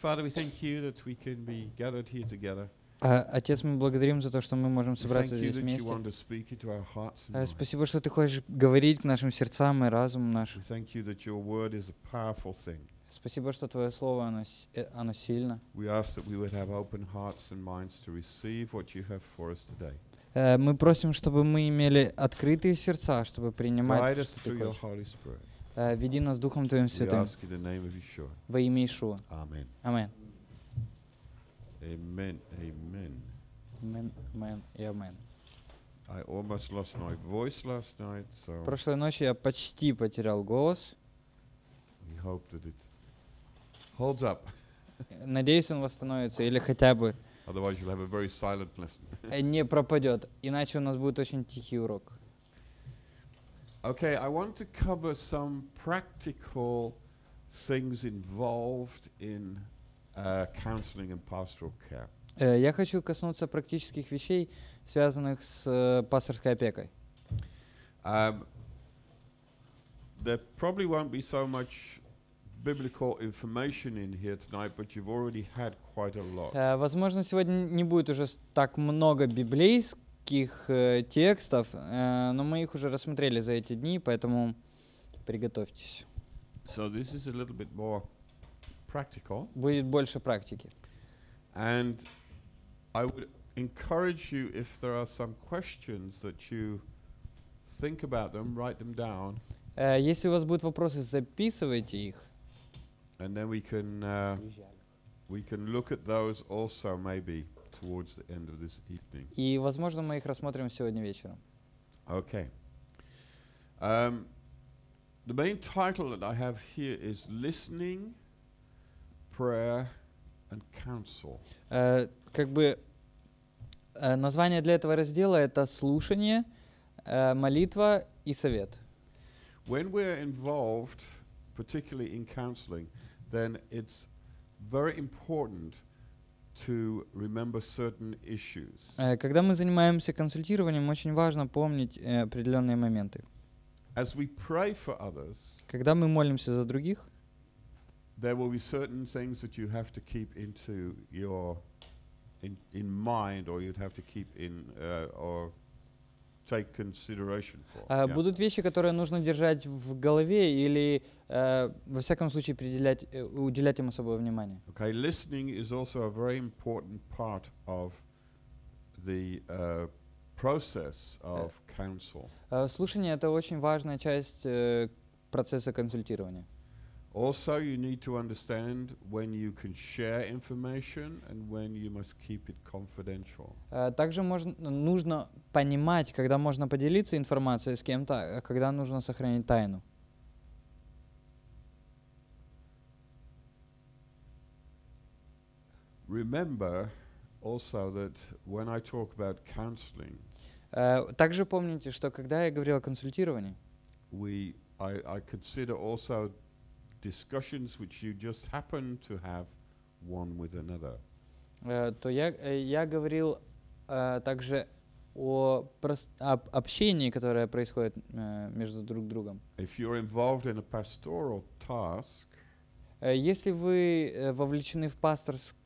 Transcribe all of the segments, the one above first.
Father, we thank you that we can be gathered here together. А, Отец, мы благодарим за то, что мы можем собраться здесь вместе. А. Спасибо, что ты хочешь говорить к нашим сердцам и разуму наш. We thank you that your word is a powerful thing. Спасибо, что Твое Слово, оно, э, оно сильно. We ask that we would have open hearts and minds to receive what you have for us today. Э, Мы просим, чтобы мы имели открытые сердца, чтобы принимать, что Ты хочешь. Э, Веди нас Духом Твоим Святым во имя Ишуа. Amen. Амин. Amen. Amen. Амин, амин и амин. I almost lost my voice last night, so Прошлой ночью я почти потерял голос. we hope that it holds up. Надеюсь, он восстановится или хотя бы Otherwise, you'll have a very silent lesson. не пропадет. Иначе у нас будет очень тихий урок. Okay, I want to cover some practical things involved in uh, counseling and pastoral care. Э, Я хочу коснуться практических вещей, связанных с э, пасторской опекой. Um, there probably won't be so much biblical information in here tonight, but you've already had quite a lot. Э, Возможно, сегодня не будет уже с- так много библейских э, текстов, э, но мы их уже рассмотрели за эти дни, поэтому приготовьтесь. So this is a little bit more practical. Будет больше практики. And I would encourage you, if there are some questions that you think about them, write them down, Э, Если у вас будут вопросы, записывайте их. and then we can uh, we can look at those also maybe towards the end of this evening. И, возможно, мы их рассмотрим сегодня вечером. Okay. Um, the main title that I have here is listening, prayer, and counsel. Э, Как бы э, название для этого раздела это слушание, э, молитва и совет. When we're involved, particularly in counseling, then it's very important to remember certain issues. Э, Когда мы занимаемся консультированием, очень важно помнить э, определенные моменты. As we pray for others, Когда мы молимся за других, there will be certain things that you have to keep into your in, in mind or you'd have to keep in uh, or take consideration for. э, Yeah. будут вещи, которые нужно держать в голове или, э, во всяком случае, э, уделять им особое внимание. Okay, listening is also a very important part of the uh, process of counsel. Э, Слушание — это очень важная часть э, процесса консультирования. Also, you need to understand when you can share information and when you must keep it confidential. Э, Также можно, нужно понимать, когда можно поделиться информацией с кем-то, а когда нужно сохранить тайну. Remember also that when I talk about counseling, Э, Также помните, что когда я говорил о консультировании, we I, I consider also discussions which you just happen to have one with another. э, то я, э, я говорил э, также о прос- об общении, которое происходит э, между друг другом. If you're involved in a pastoral task, Если вы вовлечены в, пасторские,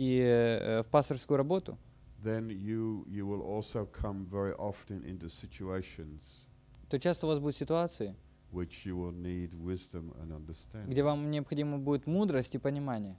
э, в пасторскую работу, then you you will also come very often into situations то часто у вас будут ситуации, which you will need wisdom and understanding. где вам необходима будет мудрость и понимание.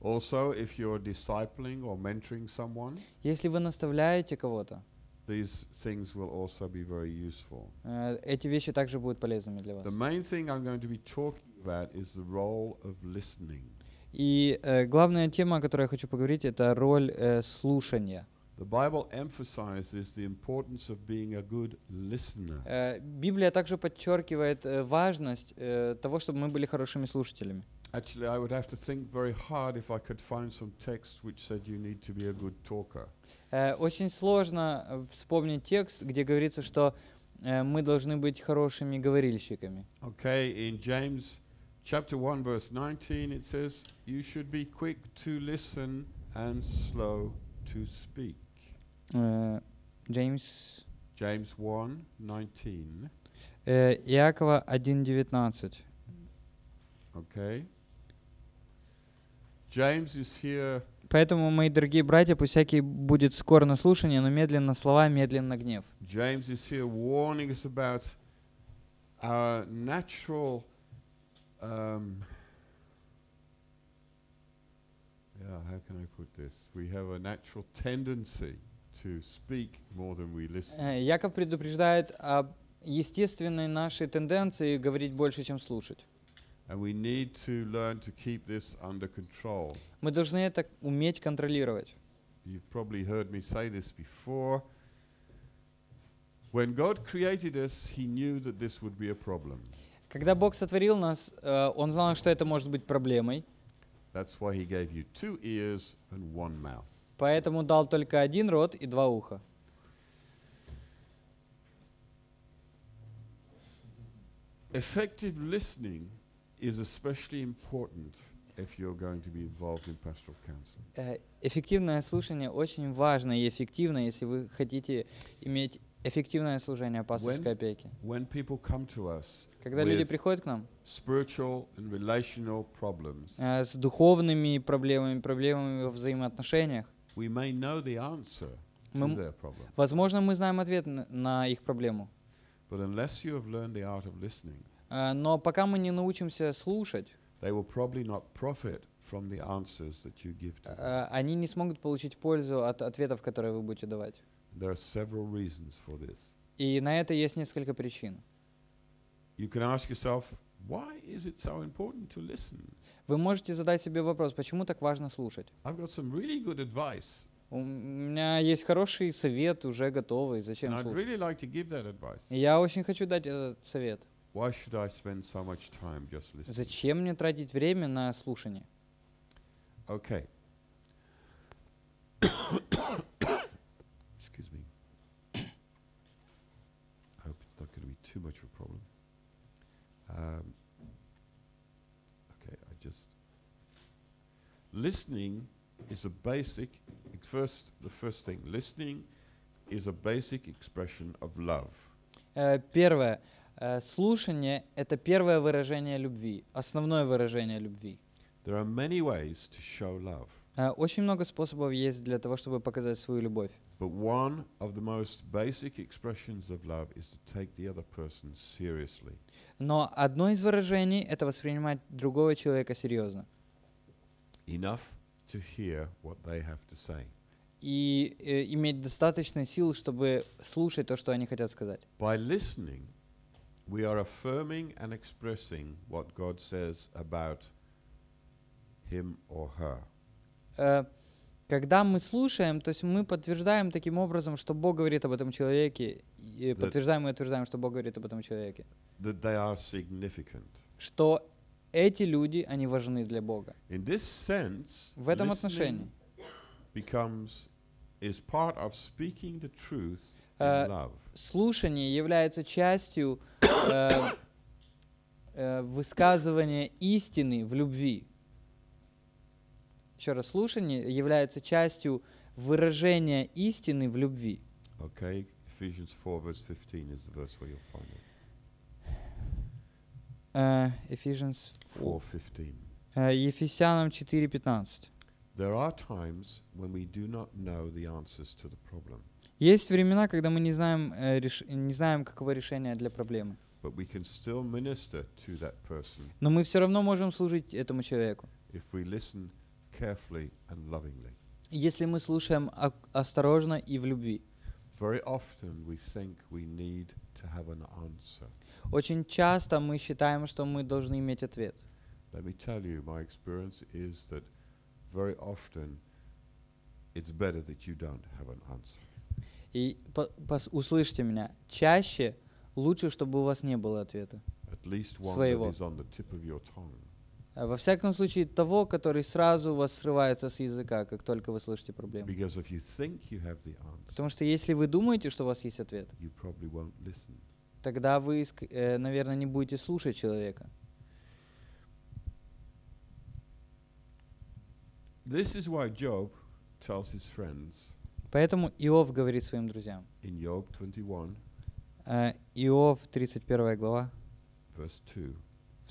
Also, if you're discipling or mentoring someone, Если вы наставляете кого-то, these things will also be very useful. э, эти вещи также будут полезными для вас. The main thing I'm going to be talking about is the role of listening. И э, главная тема, о которой я хочу поговорить, это роль э, слушания. The Bible emphasizes the importance of being a good listener. Э, Библия также подчеркивает э, важность э, того, чтобы мы были хорошими слушателями. Actually, I would have to think very hard if I could find some text which said you need to be a good talker. Э, Очень сложно э, вспомнить текст, где говорится, что э, мы должны быть хорошими говорильщиками. Okay, in James chapter 1 verse 19 it says you should be quick to listen and slow to speak. Э, Джеймс James 1 19. э, Иакова 1.19. Okay. James is here Поэтому, мои дорогие братья, пусть всякий будет скоро на слушание, но медленно слова, медленно гнев. James is here warning us about our natural, um, yeah, how can I put this? We have a natural tendency to speak more than we listen. Э, Яков предупреждает об естественной нашей тенденции говорить больше, чем слушать. And we need to learn to keep this under control. Мы должны это уметь контролировать. You've probably heard me say this before. When God created us, He knew that this would be a problem. Когда Бог сотворил нас, э, Он знал, что это может быть проблемой, That's why He gave you two ears and one mouth. поэтому дал только один рот и два уха. Effective listening is especially important if you're going to be involved in pastoral counseling. Э, Эффективное слушание очень важно и эффективно, если вы хотите иметь эффективное служение пасторской опеки. Когда люди приходят к нам э, с духовными проблемами, проблемами во взаимоотношениях, Мы возможно, мы знаем ответ на- на их проблему. Э, Но пока мы не научимся слушать, они не смогут получить пользу от ответов, которые вы будете давать. There are several reasons for this. И на это есть несколько причин. You can ask yourself, why is it so important to listen? Вы можете задать себе вопрос, почему так важно слушать? I've got some really good advice, У меня есть хороший совет, уже готовый, зачем and I'd слушать? really like to give that advice. И я очень хочу дать этот совет. Why should I spend so much time just listening? Зачем мне тратить время на слушание? Okay. Excuse me. I hope it's not going to be too much of a problem. Um, okay, I just. Listening is a basic. First, the first thing. Listening is a basic expression of love. Э, Первое. Э, Слушание — это первое выражение любви, основное выражение любви. There are many ways to show love, Э, Очень много способов есть для того, чтобы показать свою любовь. but one of the most basic expressions of love is to take the other person seriously. Но одно из выражений — это воспринимать другого человека серьезно. Enough to hear what they have to say. И э, иметь достаточно сил, чтобы слушать то, что они хотят сказать. By listening, we are affirming and expressing what God says about him or her. Э, Когда мы слушаем, то есть мы подтверждаем таким образом, что Бог говорит об этом человеке, и Да. подтверждаем и утверждаем, что Бог говорит об этом человеке. That they are significant. Что эти люди, они важны для Бога. In this sense, В этом отношении. becomes is part of speaking the truth Э, in love. Слушание является частью э, э, высказывания истины в любви. Еще раз, слушание является частью выражения истины в любви. Okay, Ephesians 4 verse 15 is the verse where you'll find it. Э, Ephesians 4:15. Э, Ефесянам 4.15. There are times when we do not know the answers to the problem. Есть времена, когда мы не знаем, э, реш- не знаем, каково решение для проблемы. But we can still minister to that person Но мы все равно можем служить этому человеку. if we listen carefully and lovingly. Если мы слушаем ак- осторожно и в любви. Very often we think we need to have an answer. Очень часто мы считаем, что мы должны иметь ответ. Let me tell you, my experience is that very often it's better that you don't have an answer. И по- пос- услышьте меня, чаще лучше, чтобы у вас не было ответа. At least one Своего. that is on the tip of your tongue. А Во всяком случае, того, который сразу у вас срывается с языка, как только вы слышите проблему. Because if you think you have the answer, Потому что если вы думаете, что у вас есть ответ, you probably won't listen. Тогда вы, э, наверное, не будете слушать человека. This is why Job tells his friends Поэтому Иов говорит своим друзьям. in Job 21, Э, Иов, 31 глава, verse 2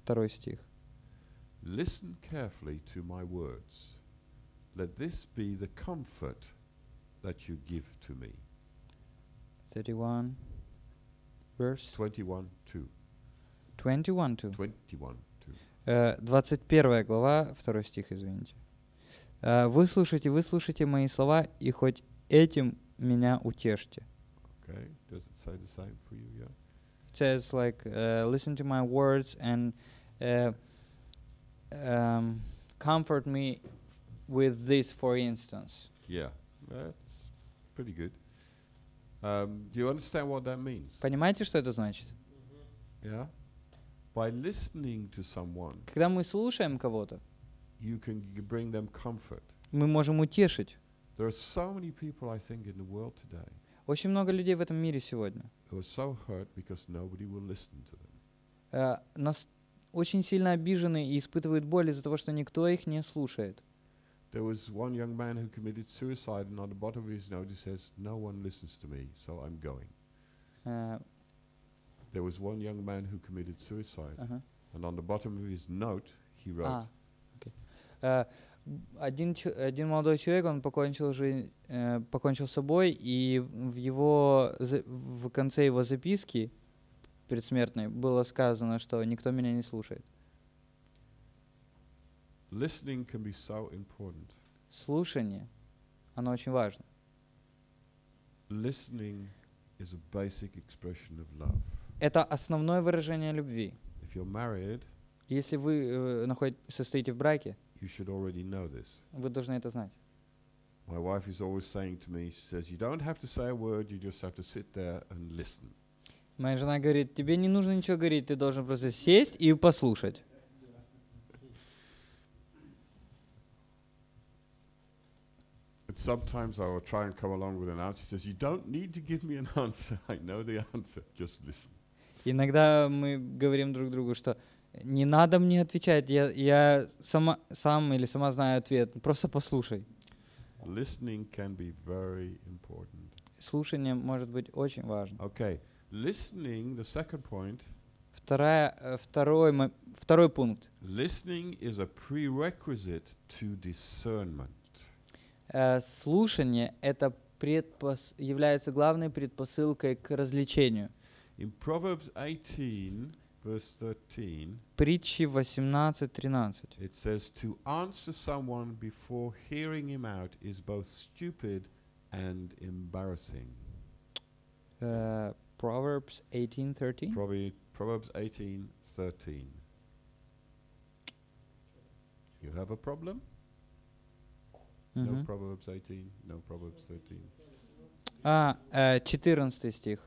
2 стих. Listen carefully to my words. Let this be the comfort that you give to me. 31 verse 21 2. 21 to. 21 2. Э, 21 глава, второй стих, извините. Э, Выслушайте, выслушайте мои слова, и хоть этим меня утешьте. Okay. Does it say the same for you? Yeah. It says like, uh, listen to my words and uh, um, comfort me with this, for instance. Yeah. That's pretty good. Понимаете, что это значит? Yeah. By listening to someone, Когда мы слушаем кого-то, you can bring them comfort. мы можем утешить. There are so many people, I think, in the world today Очень много людей в этом мире сегодня. who are so hurt because nobody will listen to them. э, нас очень сильно обижены и испытывают боль из-за того, что никто их не слушает. There was one young man who committed suicide, and on the bottom of his note he says, "No one listens to me, so I'm going." Э, There was one young man who committed suicide, ага. and on the bottom of his note he wrote, А, окей. Э, один, чё- один молодой человек, он покончил, жизнь, э, покончил с собой, и в его, за- в конце его записки предсмертной было сказано, что никто меня не слушает. "Listening can be so important. Слушание, оно очень важно. Listening is a basic expression of love. Это основное выражение любви. If you're married, Если вы э, находит- состоите в браке, you should already know this." вы должны это знать. My wife is always saying to me, she says, You don't have to say a word, you just have to sit there and listen. Моя жена говорит, тебе не нужно ничего говорить, ты должен просто сесть и послушать. But sometimes I will try and come along with an answer. She says, You don't need to give me an answer. I know the answer. Just listen. Иногда мы говорим друг другу, что не надо мне отвечать, я, я сама, сам или сама знаю ответ, просто послушай. Listening can be very important. Слушание может быть очень важно. Okay. Listening, the second point, Вторая, э, второй, второй пункт. listening is a prerequisite to discernment. Э, Слушание — это предпос- является главной предпосылкой к развлечению. In Proverbs 18, verse 13, Притчи 18.13. it says, To answer someone before hearing him out is both stupid and embarrassing. Э, Proverbs 18.13. Proverbs, Proverbs 18, 13. You have a problem? No. Proverbs 18, no Proverbs 13. А, э, 14 стих.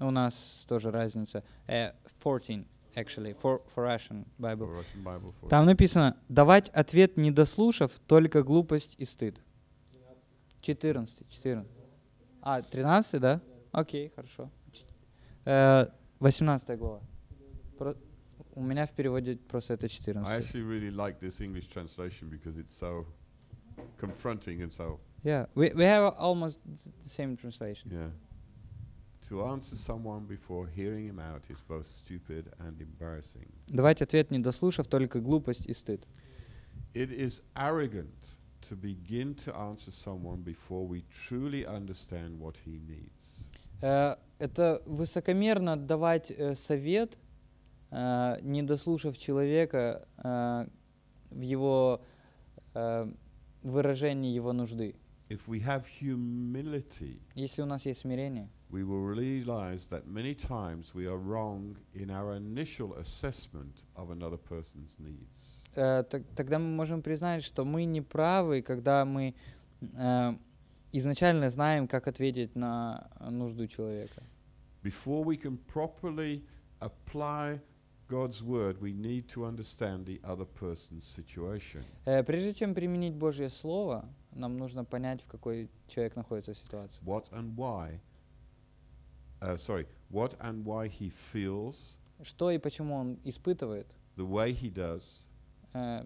У нас тоже разница. Э, 14, actually, for, for Russian For Bible. Russian Bible for Там написано, давать ответ не дослушав, только глупость и стыд. 14, 14. А, 13, да? Окей, хорошо. Э, 18 глава. Про- у меня в переводе просто это I 14. actually really like this English translation because it's so confronting and so, Yeah, we, we have almost th- the same translation. yeah. To answer someone before hearing him out is both stupid and embarrassing. Давать ответ не дослушав, только глупость и стыд. It is arrogant to begin to answer someone before we truly understand what he needs. Э, Это высокомерно давать э, совет, э, не дослушав человека э, в его э, выражении его нужды. If we have humility, Если у нас есть смирение, we will realize that many times we are wrong in our initial assessment of another person's needs. тог- тогда мы можем признать, что мы не правы, когда мы э, изначально знаем, как ответить на нужду человека. Before we can properly apply God's word, we need to understand the other person's situation. Э, Прежде чем применить Божье Слово, нам нужно понять, в какой человек находится ситуации. What and why, uh, sorry, what and why he feels, Что и почему он испытывает, the way he does, э,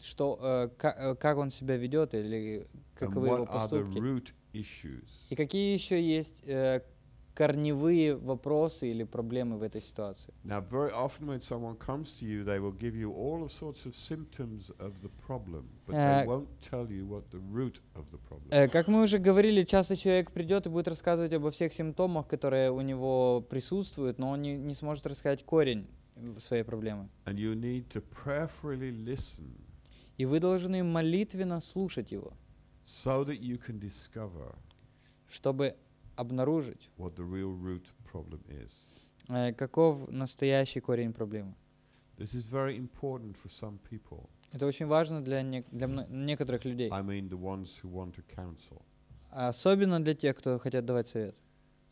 что, ка- как он себя ведет или and каковы его what are the поступки. root issues. И какие еще есть корневые вопросы или проблемы в этой ситуации. Now, very often when someone comes to you, they will give you all sorts of symptoms of the problem, but they won't tell you what the root of the problem Э. Как мы уже говорили, часто человек придет и будет рассказывать обо всех симптомах, которые у него присутствуют, но он не, не сможет рассказать корень своей проблемы. And you need to prayerfully listen И вы должны молитвенно слушать его, so that you can discover чтобы обнаружить, what the real root problem is. э, каков настоящий корень проблемы. This is very important for some people. Это очень важно для, не- для некоторых людей, I mean, the ones who want to counsel. особенно для тех, кто хотят давать совет.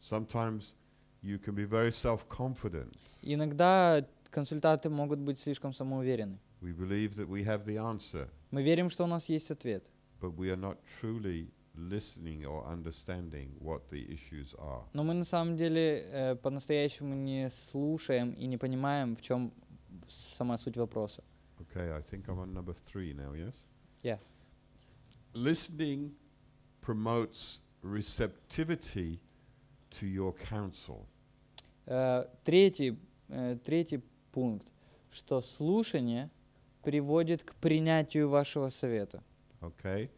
Sometimes you can be very self confident. Иногда консультанты могут быть слишком самоуверены. We believe that we have the answer, Мы верим, что у нас есть ответ, but we are not truly listening or understanding what the issues are. но мы на самом деле э, по-настоящему не слушаем и не понимаем, в чем сама суть вопроса. Okay, I think I'm on number three now, yes? Yeah. Listening promotes receptivity to your counsel. Э, Третий, э, третий пункт, что слушание приводит к принятию вашего совета. Okay?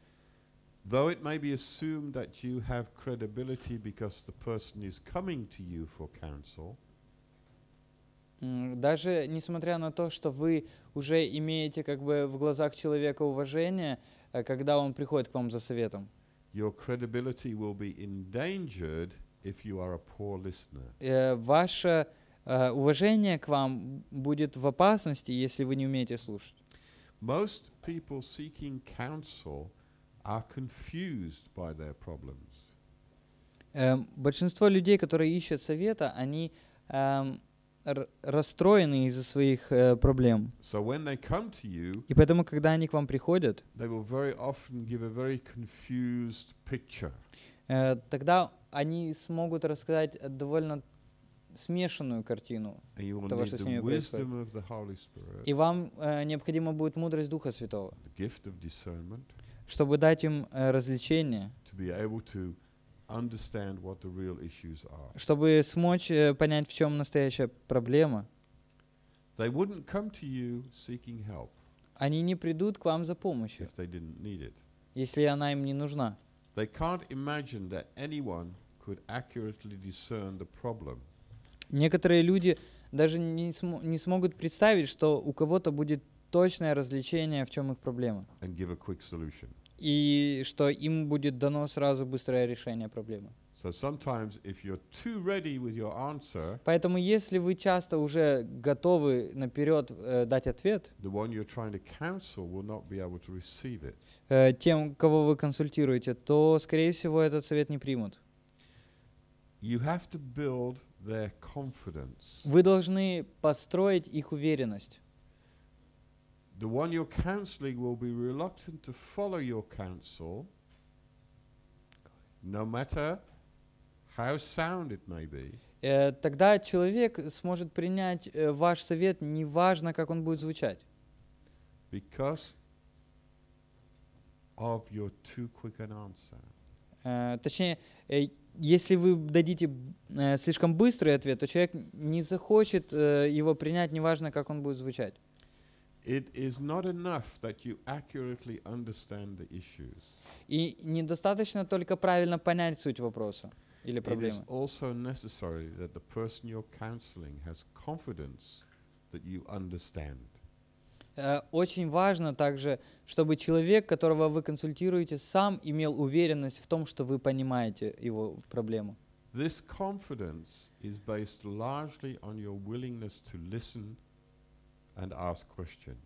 Though it may be assumed that you have credibility because the person is coming to you for counsel, Даже несмотря на то, что вы уже имеете как бы в глазах человека уважение, э, когда он приходит к вам за советом, your credibility will be endangered if you are a poor listener. э, ваше э, уважение к вам будет в опасности, если вы не умеете слушать. Most people seeking counsel are confused by their problems. Эм, Большинство людей, которые ищут совета, они р- расстроены из-за своих э, проблем. So when they come to you, И поэтому, когда они к вам приходят, they will very often give a very confused picture. э, тогда они смогут рассказать довольно смешанную картину. Того, что с ними происходит. И вам э, необходима будет мудрость Духа Святого, чтобы дать им э, развлечение, чтобы смочь э, понять, в чем настоящая проблема. Они не придут к вам за помощью, если она им не нужна. They can't imagine that anyone could accurately discern the problem. Некоторые люди даже не, смо- не смогут представить, что у кого-то будет точное развлечение, в чем их проблема, and give a quick solution. И что им будет дано сразу быстрое решение проблемы. So sometimes if you're too ready with your answer, Поэтому, если вы часто уже готовы наперед э, дать ответ, the one you're trying to counsel will not be able to receive it. э, тем, кого вы консультируете, то, скорее всего, этот совет не примут. You have to build their confidence. Вы должны построить их уверенность. The one you're counseling will be reluctant to follow your counsel, no matter how sound it may be, Э, Тогда человек сможет принять э, ваш совет, неважно, как он будет звучать, because of your too quick an answer. Э, Точнее, если вы дадите слишком быстрый ответ, то человек не захочет его принять, неважно, как он будет звучать. It is not enough that you accurately understand the issues. И недостаточно только правильно понять суть вопроса или It is проблемы. also necessary that the person you're counseling has confidence that you understand. Э, Очень важно также, чтобы человек, которого вы консультируете, сам имел уверенность в том, что вы понимаете его проблему. This confidence is based largely on your willingness to listen and ask questions.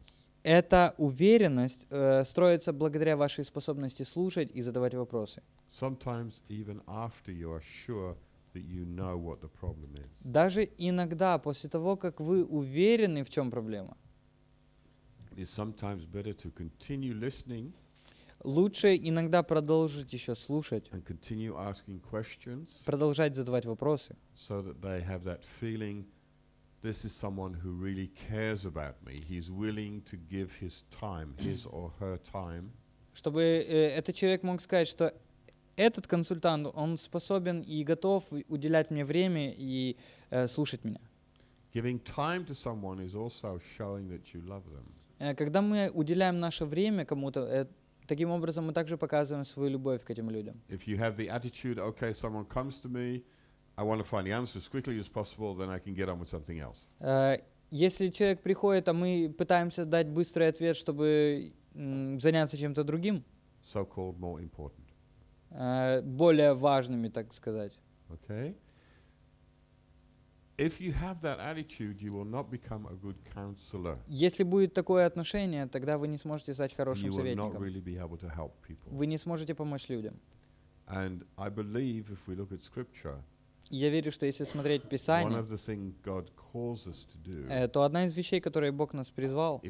Эта уверенность э, строится благодаря вашей способности слушать и задавать вопросы. Sometimes even after you are sure that you know what the problem is. Даже иногда, после того, как вы уверены, в чем проблема, It is sometimes better to continue listening лучше иногда продолжить еще слушать, and continue asking questions продолжать задавать вопросы, so that they have that feeling this is someone who really cares about me. He's willing to give his time, his or her time, чтобы э, этот человек мог сказать, что этот консультант, он способен и готов уделять мне время и э, слушать меня. Giving time to someone is also showing that you love them. Э, Когда мы уделяем наше время кому-то, таким образом мы также показываем свою любовь к этим людям. If you have the attitude, okay, someone comes to me, I want to find the answer as quickly as possible, then I can get on with something else. Э, Если человек приходит, а мы пытаемся дать быстрый ответ, чтобы заняться чем-то другим, So-called more important. э, более важными, так сказать. Okay? If you have that attitude, you will not become a good counselor. Если будет такое отношение, тогда вы не сможете стать хорошим советником. really. Вы не сможете помочь людям. And I believe if we look at Scripture, Я верю, что если смотреть Писание, do э, то одна из вещей, которые Бог нас призвал,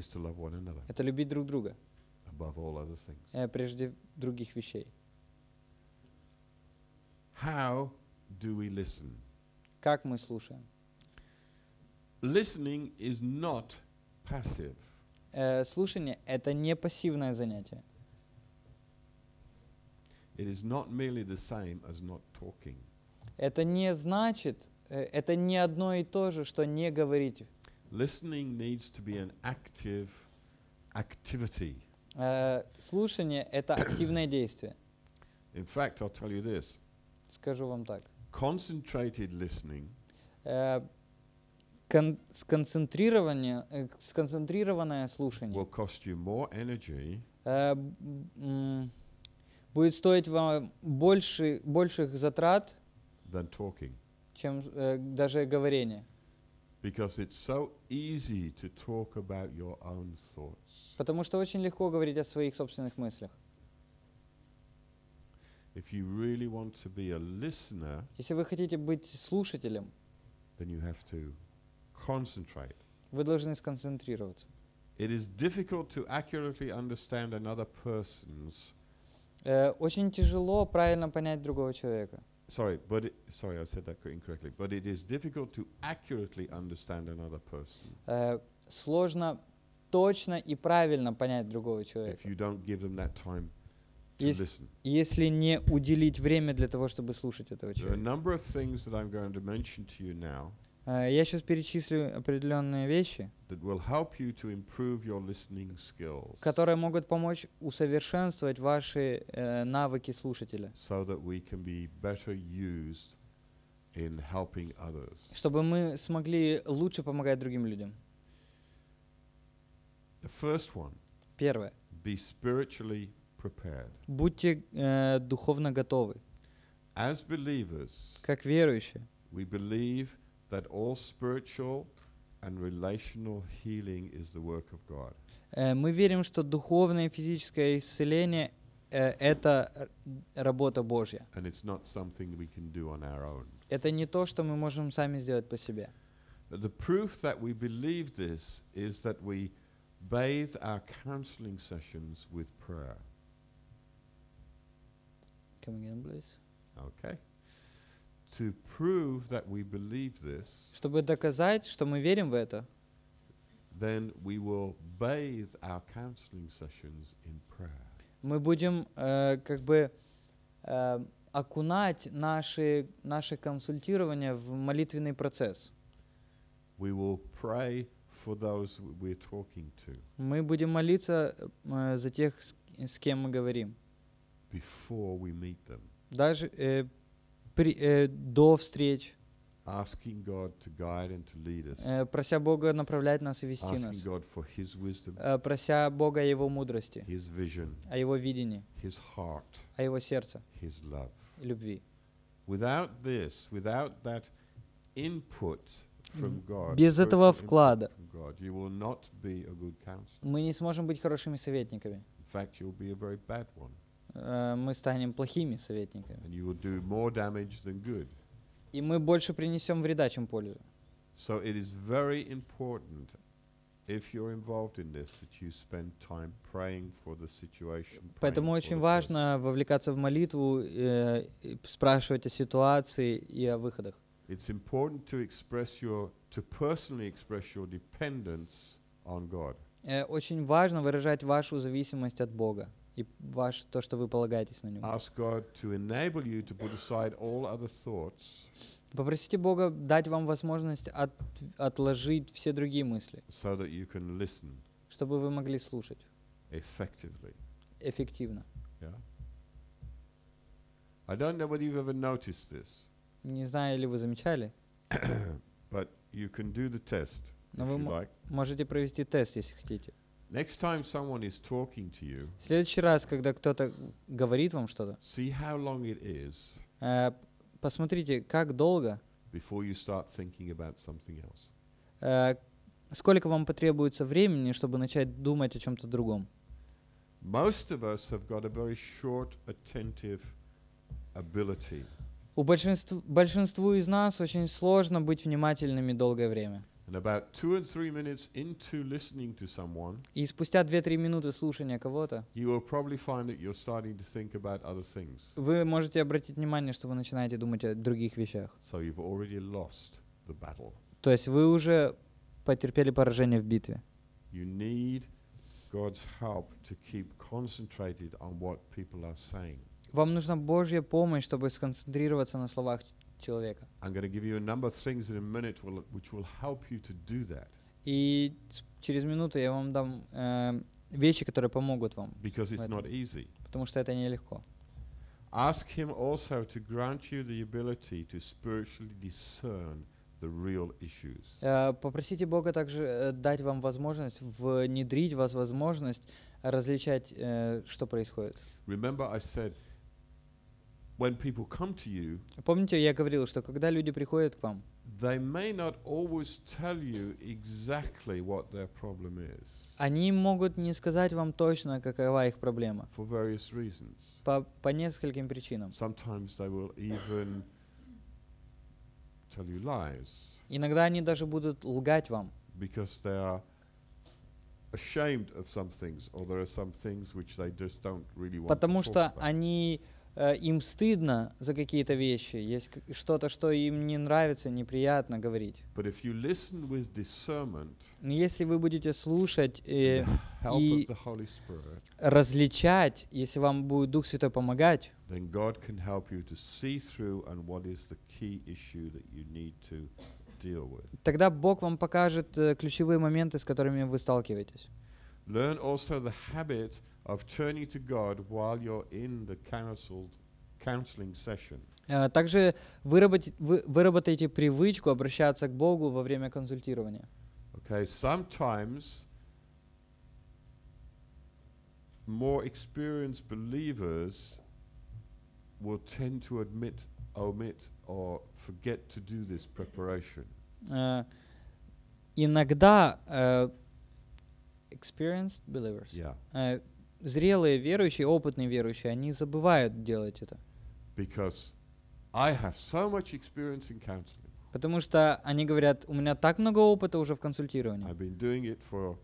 это любить друг друга, э, прежде других вещей. How do we listen? Как мы слушаем? Listening is not passive. Э, Слушание — это не пассивное занятие. It is not merely the same as not talking. Это не значит, э, это не одно и то же, что не говорить. Listening needs to be an active activity. Э, Слушание — это активное действие. In fact, I'll tell you this Скажу вам так. concentrated listening Э, кон- сконцентрирование, э, сконцентрированное слушание will cost you more energy будет стоить вам больше, больших затрат, than talking чем э, даже говорение. because it's so easy to talk about your own thoughts. Потому что очень легко говорить о своих собственных мыслях. If you really want to be a listener, Если вы хотите быть слушателем, then you have to concentrate. вы должны сконцентрироваться. It is difficult to accurately understand another person's. Э, очень тяжело правильно понять другого человека. Sorry, but it, sorry, I said that cor- incorrectly. But it is difficult to accurately understand another person Э, сложно точно и правильно понять другого if человека, you don't give them that time to Yes. listen. если не уделить время для того, чтобы слушать этого There are a человека. number of things that I'm going to mention to you now Э, Я сейчас перечислю определенные вещи, которые могут помочь усовершенствовать ваши э, навыки слушателя, чтобы мы смогли лучше помогать другим людям. Первое. Будьте э, духовно готовы. Как верующие, we believe that all spiritual and relational healing is the work of God. э, мы верим, что духовное и физическое исцеление э, это р- работа Божья. And it's not something we can do on our own. Это не то, что мы можем сами сделать по себе. But the proof that we believe this is that we bathe our counseling sessions with prayer. Come again, please. Okay? To prove that we believe this, Чтобы доказать, что мы верим в это, then we will bathe our counseling sessions in prayer. мы будем э, как бы э, окунать наши, наше консультирование в молитвенный процесс. We will pray for those we're talking to Мы будем молиться э, за тех, с, с кем мы говорим. before we meet them, Даже э, при- э, до встреч, asking God to guide and to lead us, э, прося Бога направлять нас и вести asking нас, God for His wisdom, э, прося Бога о Его мудрости, His vision, о Его видении, His heart, о Его сердце His love. и любви. Without this, without that input from God, Без этого вклада from God, you will not be a good counselor. мы не сможем быть хорошими советниками. In fact, you'll be a very bad one, Э, Мы станем плохими советниками. И мы больше принесем вреда, чем пользу. So it is very important, if you're involved in this, that you spend time praying for the situation. Поэтому очень важно вовлекаться в молитву, э, спрашивать о ситуации и о выходах. It's important to express your, to personally express your dependence on God. Э, Очень важно выражать вашу зависимость от Бога и ваш, то, что вы полагаетесь на Него. Ask God to enable you to put aside all other thoughts Попросите Бога дать вам возможность от- отложить все другие мысли, so that you can listen чтобы вы могли слушать effectively. эффективно. Yeah? I don't know whether you've ever noticed this, Не знаю, ли вы замечали, but you can do the test Но if вы you like. можете провести тест, если хотите. Next time someone is talking to you, В следующий раз, когда кто-то говорит вам что-то, see how long it is э, посмотрите, как долго, before you start thinking about something else. э, сколько вам потребуется времени, чтобы начать думать о чем-то другом. Most of us have got a very short attentive ability. У большинств, большинству из нас очень сложно быть внимательными долгое время. And about two and three minutes into listening to someone, И спустя 2-3 минуты слушания кого-то, you will probably find that you're starting to think about other things. вы можете обратить внимание, что вы начинаете думать о других вещах. So you've already lost the battle. То есть вы уже потерпели поражение в битве. You need God's help to keep concentrated on what people are saying. Вам нужна Божья помощь, чтобы сконцентрироваться на словах человека. I'm going to give you a number of things in a minute will, which will help you to do that И через минуту я вам дам э, вещи, которые помогут вам, because it's not easy. потому что это нелегко. Ask Him also to grant you the ability to spiritually discern the real issues. Э, Попросите Бога также э, дать вам возможность, внедрить в вас возможность различать, э, что происходит. Remember, I said when people come to you, Помните, я говорил, что когда люди приходят к вам, they may not always tell you exactly what their problem is они могут не сказать вам точно, какова их проблема, for various reasons. по, по нескольким причинам. Sometimes they will even tell you lies Иногда они даже будут лгать вам, because they are ashamed of some things or there are some things which they just don't really want потому to talk что about. они э, им стыдно за какие-то вещи, есть что-то, что им не нравится, неприятно говорить. Но если вы будете слушать, э, и- Spirit, различать, если вам будет Дух Святой помогать, тогда Бог вам покажет э, ключевые моменты, с которыми вы сталкиваетесь. Learn also the habit of turning to God while you're in the counseled counseling session. Э, Также выработать, вы, выработайте привычку обращаться к Богу во время консультирования. Okay, sometimes more experienced believers will tend to admit, omit, or forget to do this preparation. Э, Иногда э, experienced believers, Yeah, э, зрелые верующие, опытные верующие, они забывают делать это. because I have so much experience in counseling. Потому что они говорят, у меня так много опыта уже в консультировании. I've been doing it for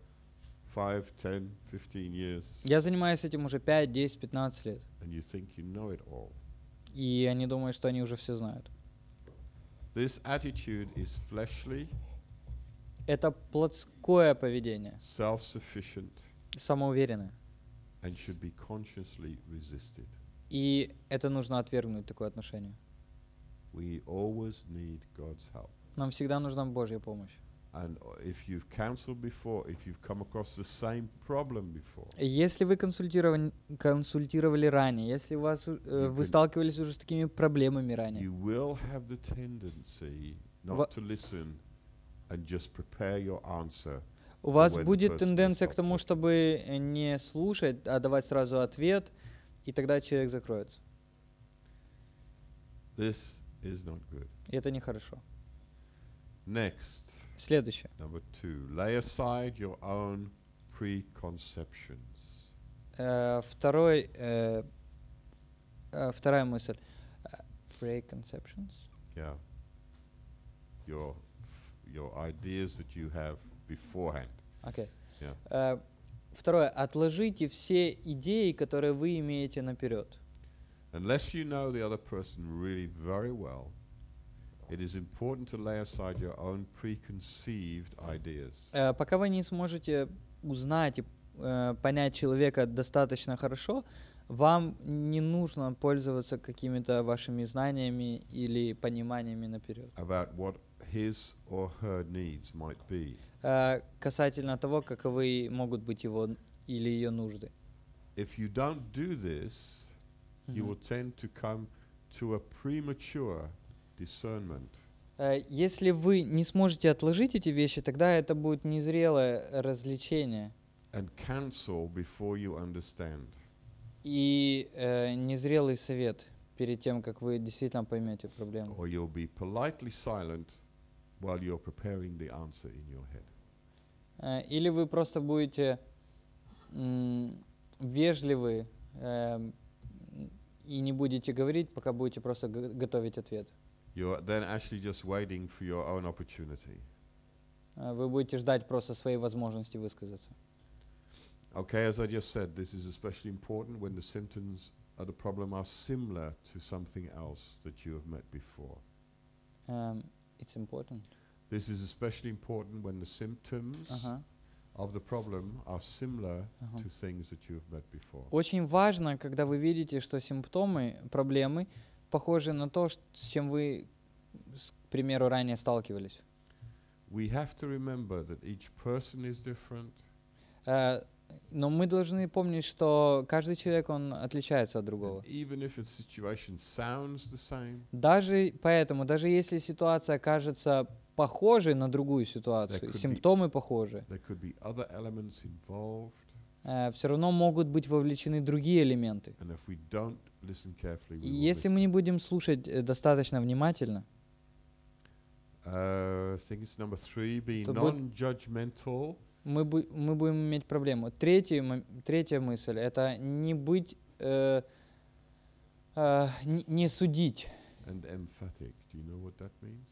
5, 10, 15 years, Я занимаюсь этим уже 5, 10, 15 лет. and you think you know it all. И они думают, что они уже все знают. This attitude is fleshly, Это плотское поведение, self-sufficient, самоуверенное. and should be consciously resisted. И это нужно отвергнуть, такое отношение. We always need God's help. Нам всегда нужна Божья помощь. And uh, if you've counseled before, if you've come across the same problem before, И Если вы консультирован- консультировали ранее, если у вас, э, вы сталкивались уже с такими проблемами ранее, you will have the tendency not to listen у вас будет тенденция к тому, чтобы не слушать, а давать сразу ответ, и тогда человек закроется. This is not good. И это нехорошо. Next, Следующее. number two, lay aside your own preconceptions. Э, второй, э, вторая мысль. Preconceptions. Yeah. Your, your ideas that you have beforehand. Окей. Yeah. Э, Второе. Отложите все идеи, которые вы имеете наперед. Unless you know the other person really very well, it is important to lay aside your own preconceived ideas. Э, Пока вы не сможете узнать и э, понять человека достаточно хорошо, вам не нужно пользоваться какими-то вашими знаниями или пониманиями наперед. about what his or her needs might be. Э, касательно того, каковы могут быть его или ее нужды. If you don't do this, you Мгм. will tend to come to a premature discernment. Э, Если вы не сможете отложить эти вещи, тогда это будет незрелое развлечение and cancel before you understand. и э, незрелый совет перед тем, как вы действительно поймете проблему. Or you'll be politely silent while you're preparing the answer in your head. Э, Или вы просто будете м, вежливы эм, и не будете говорить, пока будете просто г- готовить ответ. You're then actually just waiting for your own opportunity. Э, Вы будете ждать просто своей возможности высказаться. Okay, as I just said, this is especially important when the symptoms of the problem are similar to something else that you have met before. Эм, It's important. This is especially important when the symptoms Ага, of the problem are similar ага. to things that you have met before. Очень важно, когда вы видите, что симптомы, проблемы похожи на то, с чем вы, к примеру, ранее сталкивались. We have to remember that each person is different, Э, Но мы должны помнить, что каждый человек, он отличается от другого. same, Даже поэтому, даже если ситуация кажется похожей на другую ситуацию, be- симптомы похожи, be elements involved, все равно могут быть вовлечены другие элементы. И если мы не будем слушать э, достаточно внимательно, Uh, I think it's number three, be non-judgmental мы, бу- мы будем иметь проблему. Третий, третья мысль — это не быть, э, э, не- не судить. and emphatic. Do you know what that means?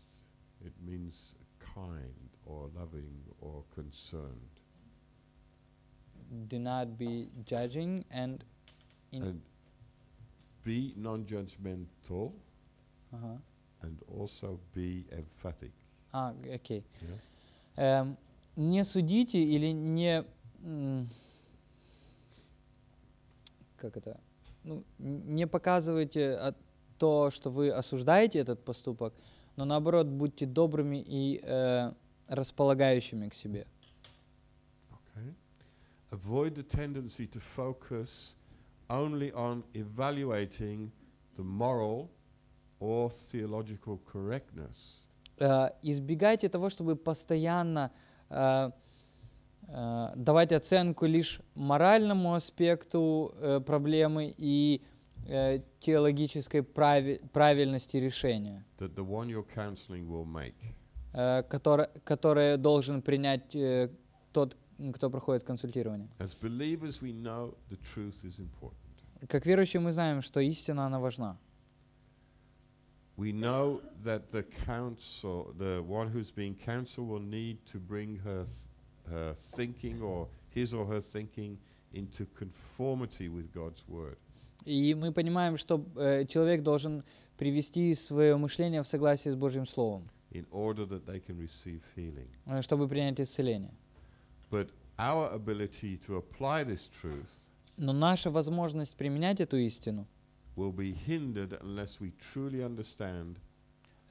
It means kind or loving or concerned. Do not be judging and... in- And be non-judgmental Ага. and also be emphatic. А, окей. Yeah? Эм, не судите или не... Как это? Ну, не показывайте а, то, что вы осуждаете этот поступок, но наоборот будьте добрыми и э, располагающими к себе. Okay. Avoid the tendency to focus only on evaluating the moral or theological correctness Э, избегайте того, чтобы постоянно э, давать оценку лишь моральному аспекту э, проблемы и э, теологической прави- правильности решения, э, которое, должен принять э, тот, кто проходит консультирование. Как верующие мы знаем, что истина, она важна. We know that the counsel, the one who's being counseled, will need to bring her, th- her thinking or his or her thinking into conformity with God's word. И мы понимаем, что э, человек должен привести свое мышление в согласие с Божьим Словом, in order that they can receive healing. э, чтобы принять исцеление. But our ability to apply this truth Но наша возможность применять эту истину will be hindered unless we truly understand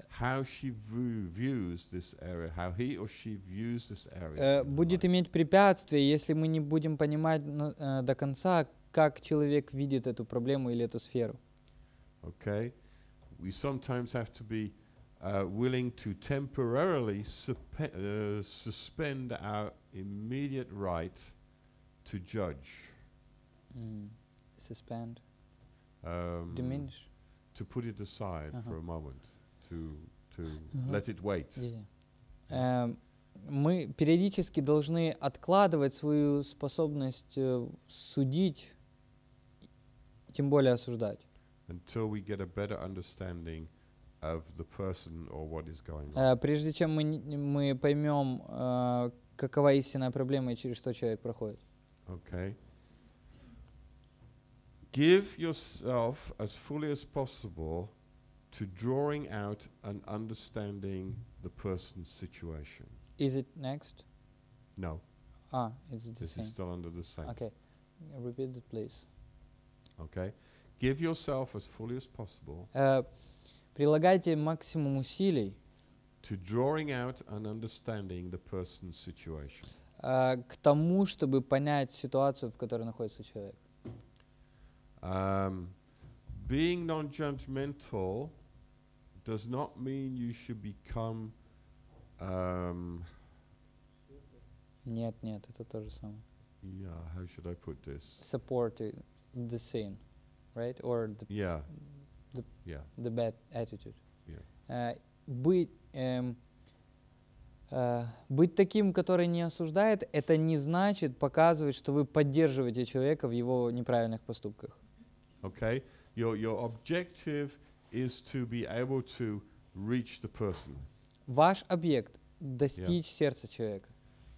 how she view, views this area, how he or she views this area. э, in her будет life. иметь препятствие, если мы не будем понимать на- э, до конца, как человек видит эту проблему или эту сферу. Okay? We sometimes have to be uh, willing to temporarily suspe- uh, suspend our immediate right to judge, М, Suspend, Um, diminish. to put it aside Uh-huh. for a moment, to, to Uh-huh. let it wait. Не-не. Эм, Мы периодически должны откладывать свою способность э, судить, тем более осуждать. until we get a better understanding of the person or what is going on. Э, Прежде чем мы, мы поймем, э, какова истинная проблема и через что человек проходит. Okay? Give yourself as fully as possible to drawing out and understanding the person's situation. Is it next? No. А, it's the This is same. still under the same. Okay. Repeat it, please. Okay? Give yourself as fully as possible Э, прилагайте максимум усилий to drawing out and understanding the person's situation. э, к тому, чтобы понять ситуацию, в которой находится человек. Um, being non judgmental does not mean you should become. Um, Нет, нет, это то же самое. yeah, how should I put this? Support the sin, right? Or the, Yeah. The- yeah. the bad attitude. Yeah. Э, быть, эм, э, быть таким, который не осуждает, это не значит показывать, что вы поддерживаете человека в его неправильных поступках. Okay? Your, your objective is to be able to reach the person. Ваш объект — достичь сердца человека.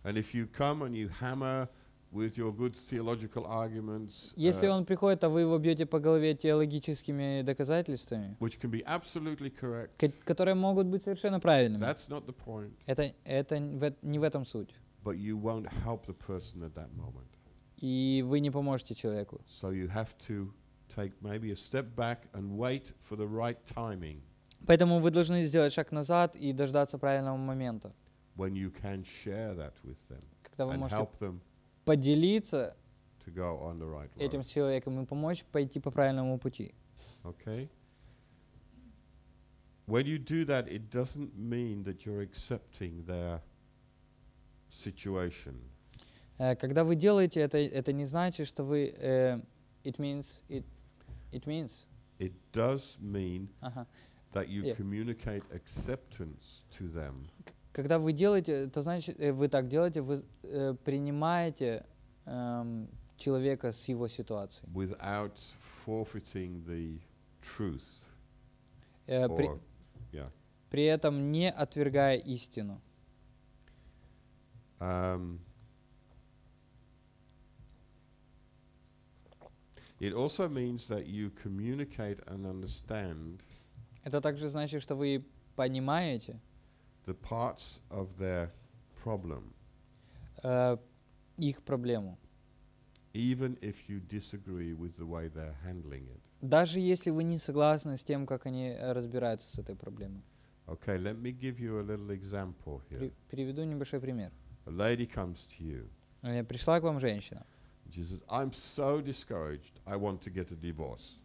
And if you come and you hammer with your good theological arguments, Если uh, он приходит, а вы его бьете по голове теологическими доказательствами, which can be absolutely correct, ко- которые могут быть совершенно правильными, that's not the point, это, это н- в эт- не в этом суть. but you won't help the person at that moment. И вы не поможете человеку. So you have to take maybe a step back and wait for the right timing Поэтому вы должны сделать шаг назад и дождаться правильного момента, when you can share that with them когда вы and можете help them поделиться to go on the right этим road. с человеком и помочь пойти по правильному пути. Okay? When you do that, it doesn't mean that you're accepting their situation. Э, Когда вы делаете это, это не значит, что вы... э, it means... It, it means... It does mean Ага. that you Yeah. communicate acceptance to them Когда вы делаете, это значит, э, вы так делаете, вы э, принимаете эм, человека с его ситуацией. without forfeiting the truth. Э, при, Or, yeah. при этом не отвергая истину. Um, it also means that you communicate and understand Это также значит, что вы понимаете the parts of their problem, э, их проблему. even if you disagree with the way they're handling it. Даже если вы не согласны с тем, как они э, разбираются с этой проблемой. Okay, let me give you a little example here. При- приведу небольшой пример. A lady comes to you. Э, Пришла к вам женщина. She says, I'm so discouraged, I want to get a divorce.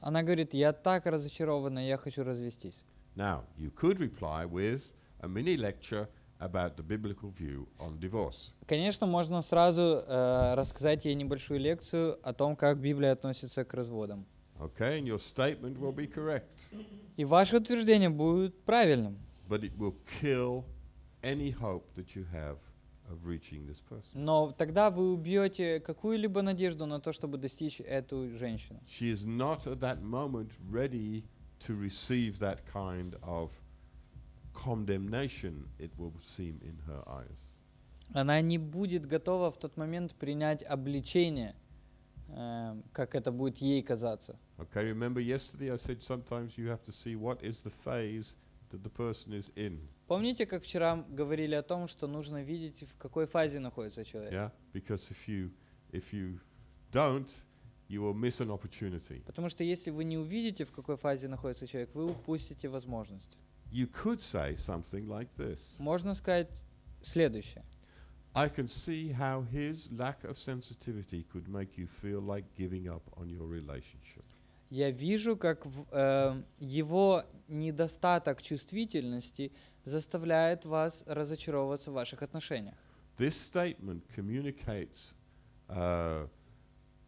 Она говорит, я так разочарована, я хочу развестись. Now, you could reply with a mini lecture about the biblical view on divorce. Конечно, можно сразу э, рассказать ей небольшую лекцию о том, как Библия относится к разводам. Okay, and your statement will be correct, И ваше утверждение будет правильным, but it will kill any hope that you have of reaching this person. но тогда вы убьете какую-либо надежду на то, чтобы достичь эту женщину. She is not at that moment ready to receive that kind of condemnation, it will seem in her eyes. Она не будет готова в тот момент принять обличение, эм, как это будет ей казаться. Okay, remember yesterday I said sometimes you have to see what is the phase that the person is in. Помните, как вчера говорили о том, что нужно видеть, в какой фазе находится человек? Yeah? Because if you if you don't, you will miss an opportunity. Потому что если вы не увидите, в какой фазе находится человек, вы упустите возможность. You could say something like this. Можно сказать следующее. I can see how his lack of sensitivity could make you feel like giving up on your relationship. Я вижу, как э, его недостаток чувствительности заставляет вас разочаровываться в ваших отношениях. This statement communicates uh,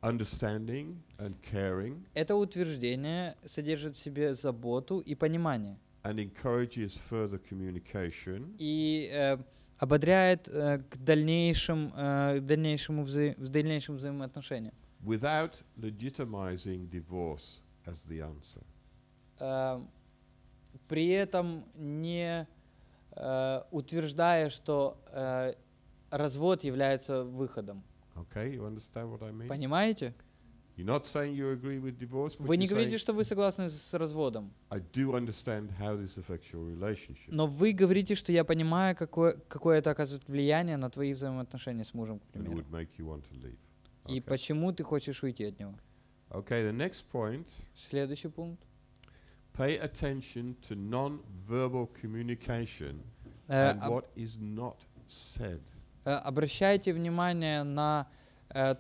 understanding and caring. Это утверждение содержит в себе заботу и понимание. And encourages further communication. И э, ободряет э, к дальнейшим, э, к дальнейшему взаи- в дальнейшим взаимоотношениям, without legitimizing divorce as the answer. Э, при этом не э, утверждая, что э, развод является выходом. Okay, you understand what I mean? Понимаете? You're not saying you agree with divorce, but Вы не говорите, что вы согласны с разводом, I do understand how this affects your relationship. но вы говорите, что я понимаю, какое, какое это оказывает влияние на твои взаимоотношения с мужем, к and it примеру. would make you want to leave. И Okay. почему ты хочешь уйти от него. Okay, the next point Следующий пункт. pay attention to non-verbal communication Э, and what is not said. э, обращайте внимание на э,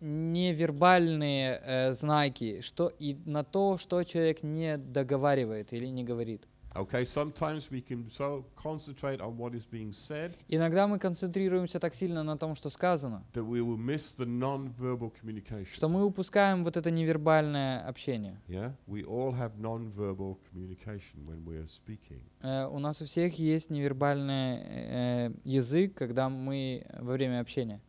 невербальные знаки, что и на то, что человек не договаривает или не говорит. Okay, sometimes we can so concentrate on what is being said Иногда мы концентрируемся так сильно на том, что сказано, that we will miss the non-verbal communication. что мы упускаем вот это невербальное общение. Yeah, we all have non-verbal communication when we are speaking. Э, у нас у всех есть невербальный э, язык, когда мы во время общения.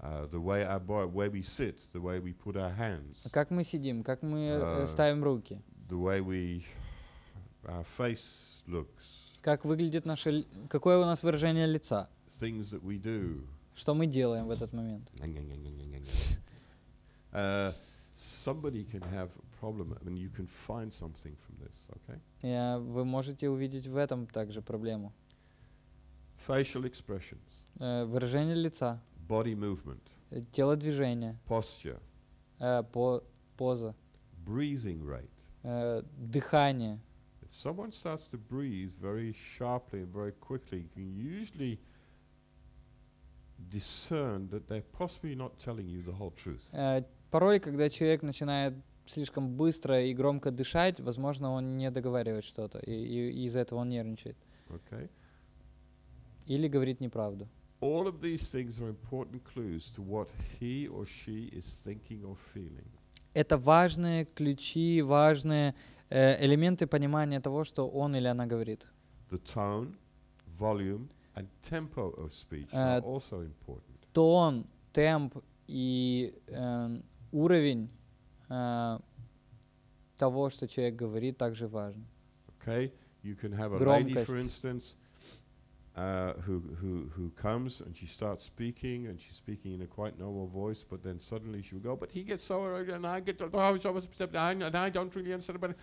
Uh, the way our body, where we sit, the way we put our hands, Как мы сидим, как мы э, А. ставим руки, the way we, our face looks, как выглядит наше, какое у нас выражение лица, things that we do. что мы делаем в этот момент. Uh, somebody can have a problem, I mean, you can find something from this. Okay, Э, Вы можете увидеть в этом также проблему. facial expressions, Э, Выражение лица, body movement, э, телодвижение, posture, э, по, поза, breathing rate. э, дыхание. Someone starts to breathe very sharply and very quickly, you can usually discern that they're possibly not telling you the whole truth. Э, Порой, когда человек начинает слишком быстро и громко дышать, возможно, он не договаривает что-то, и, и- из-за этого он нервничает. Okay? Или говорит неправду. All of these things are important clues to what he or she is thinking or feeling. Это важные ключи, важные э, элементы понимания того, что он или она говорит. The tone, volume, and tempo of speech Uh, are also important. Тон, темп и эм, уровень э, того, что человек говорит, также важен. Okay? You can have a lady, for Громкость. instance, uh, who, who, who comes and she starts speaking and she's speaking in a quite normal voice, but then suddenly she'll go, but he gets so, and I get, oh, so and I, don't really understand it.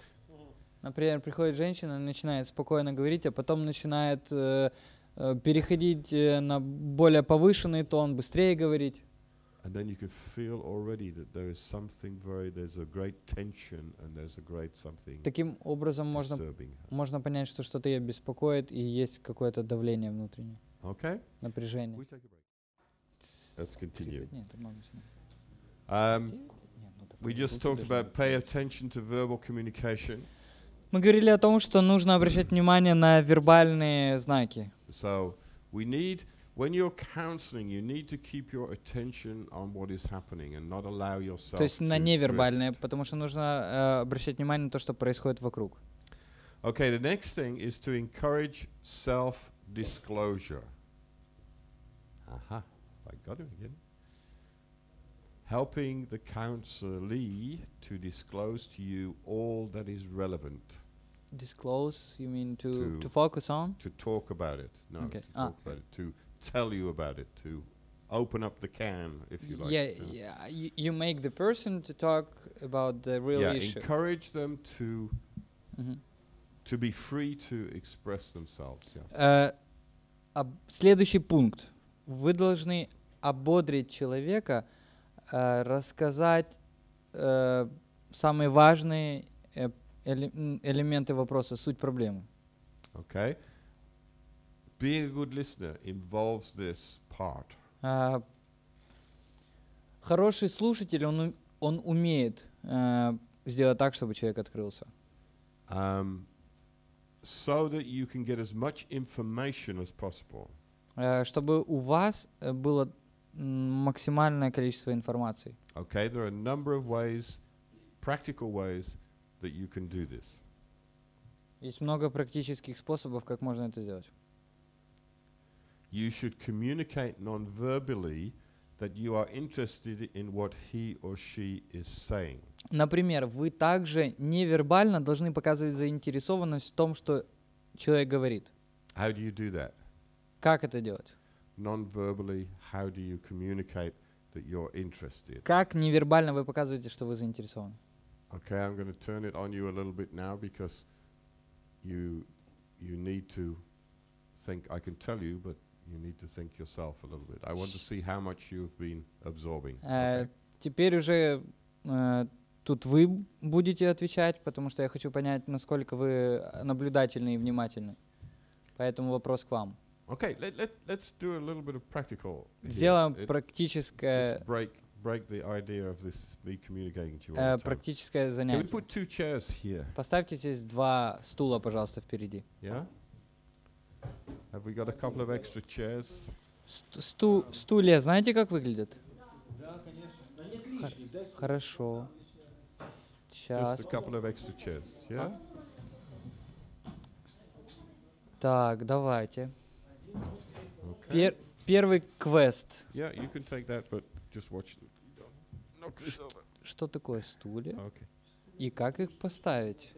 Например, приходит женщина начинает спокойно говорить, а потом начинает э, э, переходить э, на более повышенный тон, быстрее говорить. And then you can feel already that there is something very, there's a great tension and there's a great something Таким образом можно, можно понять, что что-то ее беспокоит и есть какое-то давление внутреннее, Okay? напряжение. We take a break. Let's continue. 30 дней, это много всего. Um, ну we just talked about pay attention to verbal communication. Мы говорили о том, что нужно обращать внимание на вербальные знаки. So we need, when you're counseling, you need to keep your attention on what is happening and not allow yourself То есть на drift. потому что нужно э, обращать внимание на то, что происходит вокруг. Okay, the next thing is to encourage self-disclosure. Aha, I got it again. Helping the counselee to disclose to you all that is relevant, Disclose, you mean to, To- to focus on? to talk about it. No, Okay, to ah. talk about it, to tell you about it, to open up the can, if you like. yeah, you know. yeah. You, you make the person to talk about the real yeah, issue. encourage them to Мгм. to be free to express themselves. Yeah. Э, об- следующий пункт. Вы должны ободрить человека, э, рассказать э, самые важные э, эле- м, элементы вопроса, суть проблемы. Okay. Being a good listener involves this part. А, Хороший слушатель, он, он умеет э, сделать так, чтобы человек открылся. Um, so that you can get as much information as possible. Э, Чтобы у вас э, было максимальное количество информации. Okay, there are a number of ways, practical ways, that you can do this. Есть много практических способов, как можно это сделать. You should communicate non-verbally that you are interested in what he or she is saying. Например, вы также невербально должны показывать заинтересованность в том, что человек говорит. How do you do that? Как это делать? Non-verbally, how do you communicate that you're interested. Как невербально вы показываете, что вы заинтересованы? Okay, I'm going to turn it on you a little bit now because you you need to think. I can tell you, but you need to think yourself a little bit. I want to see how much you've been absorbing. Э, okay? теперь уже э, тут вы будете отвечать, потому что я хочу понять, насколько вы наблюдательны и внимательны. Поэтому вопрос к вам. Okay, let, let, let's do a little bit of practical. Сделаем практическое, break break the idea of this me communicating to you all э, the time. практическое Can we занятие. put two chairs here? Поставьте здесь два стула, пожалуйста, впереди. Yeah. Have we got a couple of extra chairs? Ст- сту- стулья, знаете, как выглядят? Хор- Хорошо. Сейчас. Just a couple of extra chairs. Yeah. Так, давайте. Okay. Пер- первый квест. Yeah, you can take that, but just watch. it. Don't knock this over. Что такое стулья? Okay. И как их поставить?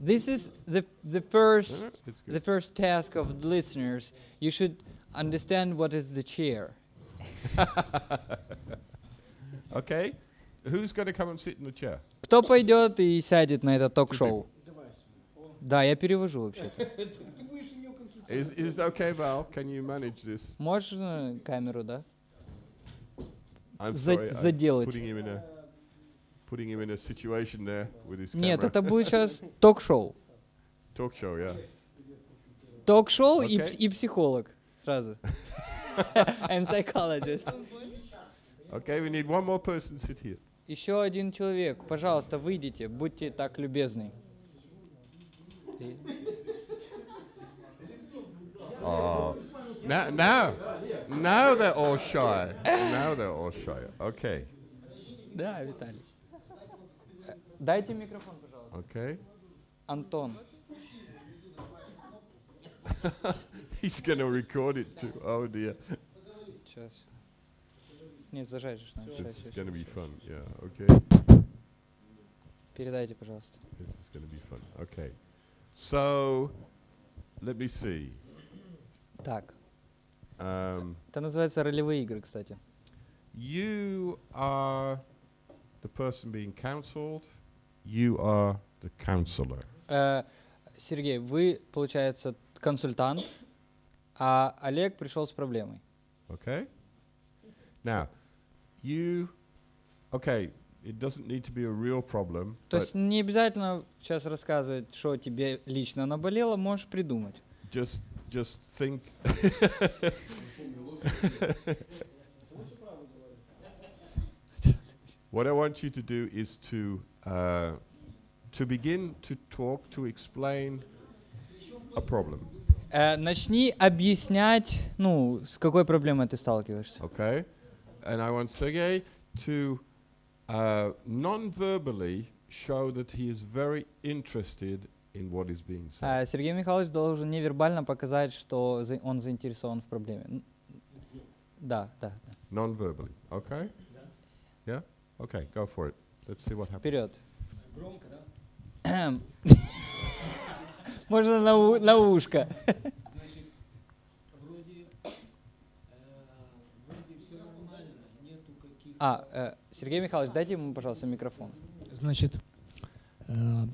This is the the first the first task of the listeners. You should understand what is the chair. Okay. Who's going to come and sit in the chair? Кто пойдет и сядет на это ток-шоу? Да, я перевожу вообще-то. Is is it okay, Val? Can you manage this? Можно камеру, да? За- заделать. Нет, это будет сейчас ток-шоу. Show, yeah. Ток-шоу и, и психолог сразу. And psychologist. Okay, we need one more person sit here. Еще один человек, пожалуйста, выйдите, будьте так любезны. Oh, now, now, now they're all shy. now they're all shy. Okay, Да, Виталий. Э, Дайте микрофон, пожалуйста. okay. Антон. He's gonna record it too. Oh dear, Сейчас. Нет, зажать же. надо. Щас, this is щас. gonna be fun. Yeah. Okay, Передайте, пожалуйста. this is gonna be fun. Okay, so let me see. Так, Um, это называется ролевые игры, кстати. you are the person being counseled. You are the counselor. Э, Сергей, вы, получается, консультант, а Олег пришел с проблемой. Okay? Now, you, okay, it doesn't need to be a real problem, То есть не обязательно сейчас рассказывать, что тебе лично наболело, можешь придумать. just, just think. what I want you to do is to, uh, to begin to talk, to explain a problem, Э, начни объяснять, ну, с какой проблемой ты сталкиваешься. okay? And I want Sergey to uh, non-verbally show that he is very interested in what is being said. А Сергей Михайлович должен невербально показать, что за- он заинтересован в проблеме. Да, да, да. Non-verbally, okay? Yeah? Okay, go for it. Let's see what happens. Вперед. Можно на, у- на ушко. Значит, вроде, э, вроде все нормально, нету каких А, э, Сергей Михайлович, дайте ему, пожалуйста, микрофон. Значит,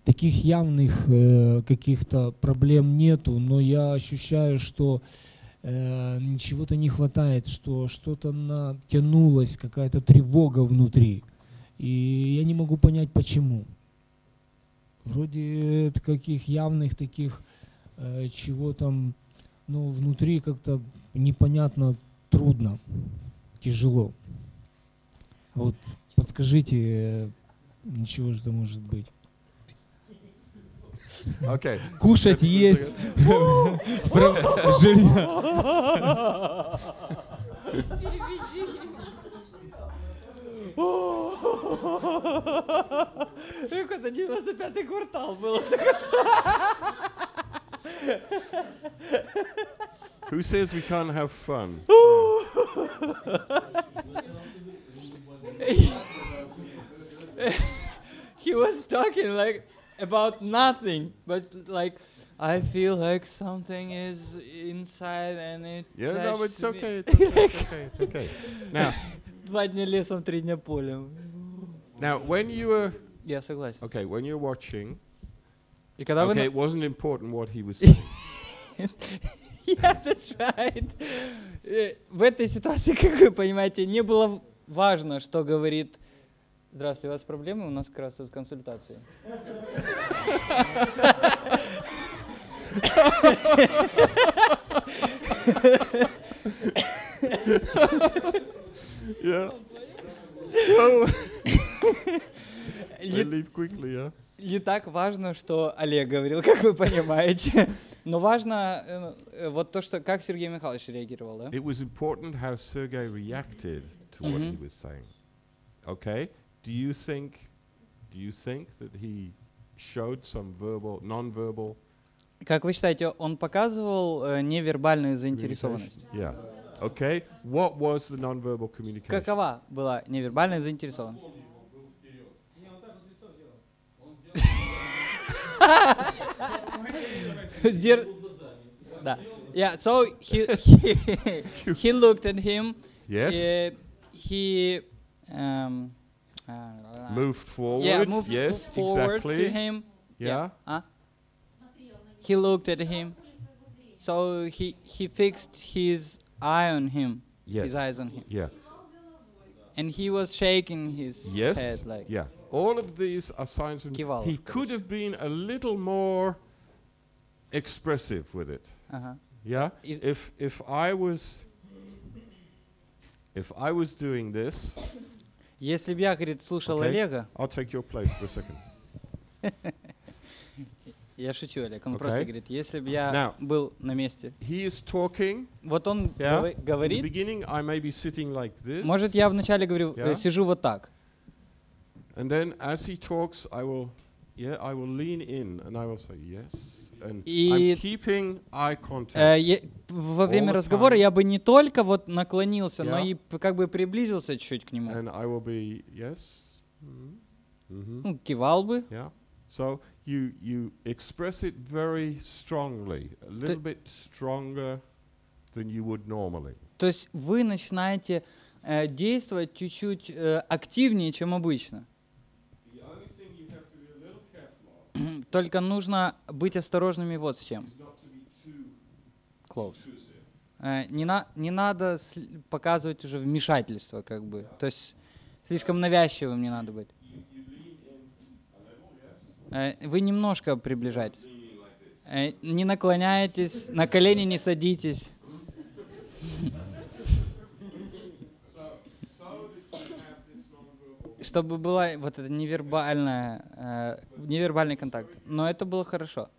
таких явных э, каких-то проблем нету, но я ощущаю, что э, чего-то не хватает, что что-то натянулось, какая-то тревога внутри. И я не могу понять, почему. Вроде таких явных таких, э, чего там, ну, внутри как-то непонятно, трудно, тяжело. Вот подскажите, э, ничего же это может быть. Okay. Кушать, есть, про- жилье. Как это 95-й квартал было только что. Who says we can't have fun? He was talking like about nothing, but like I feel like something is inside and it Yeah, no, it's me». okay. It's okay. It's okay. It's okay. Now, Два дня лесом, три дня полем. now, when you were Я согласен. okay, when you're watching, И когда вы... okay, it wasn't important what he was saying. Yeah, that's right. Э, В этой ситуации, как вы понимаете, не было важно, что говорит... Здравствуйте, у вас проблемы? У нас как раз тут консультации. yeah. Не, leave quickly, yeah. не так важно, что Олег говорил, как вы понимаете. Но важно э, э, вот то, что как Сергей Михайлович реагировал, да? It was important how Sergei reacted to what he was saying. Okay? Do you think do you think that he showed some verbal non-verbal Как вы считаете, он показывал э, невербальную заинтересованность? communication? Yeah. Okay. What was the non-verbal communication? Какова была невербальная заинтересованность? Сдер- Да. Yeah, so he, he, he looked at him. Yes. uh, he um, uh, moved forward. Yeah, moved yes, forward exactly. to him. Yeah. yeah. Uh. He looked at him. So he he fixed his eye on him. Yes. His eyes on him. Yeah. And he was shaking his yes. head like. Yeah. All of these are signs of Kival, he could have been a little more expressive with it. Uh -huh. Yeah. Is if if I was if I was doing this Если бы я, говорит, слушал Okay. Олега, I'll take your place for a second. я шучу, Олег, он Okay. просто говорит, если бы я Now- был на месте, He is talking. вот он Yeah. гова- In the говорит, beginning, I may be sitting like this. может, я вначале говорю, э, Yeah. сижу вот так, And then as he talks, I will, yeah, I will lean in and I will say yes. И-. Э, во время разговора я бы не только вот наклонился, но и как бы приблизился чуть-чуть к нему, and I will be yes. Mm-hmm. ну, кивал бы, Yeah. So you you express it very strongly, a little bit stronger than you would normally. То есть вы начинаете э, действовать чуть-чуть э, активнее, чем обычно. The only thing you have to be a little careful of Только нужно быть осторожными вот с чем. Close. Э, не, на, не надо показывать уже вмешательство, как бы. То есть слишком навязчивым не надо быть. Э, вы немножко приближаетесь. Э, не наклоняетесь, на колени не садитесь. Чтобы была вот эта невербальная, э, невербальный контакт. Но это было хорошо.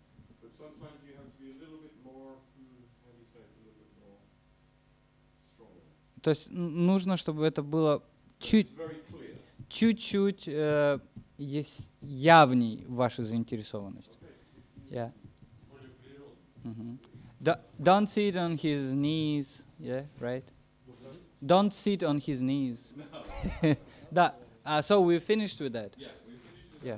Hmm. То есть нужно, чтобы это было чуть, чуть-чуть э, ес- явней ваша заинтересованность. Yeah. Do- Don't sit on his knees. Yeah, right? Don't sit on his knees. да. Uh, so we finished with that. Yeah.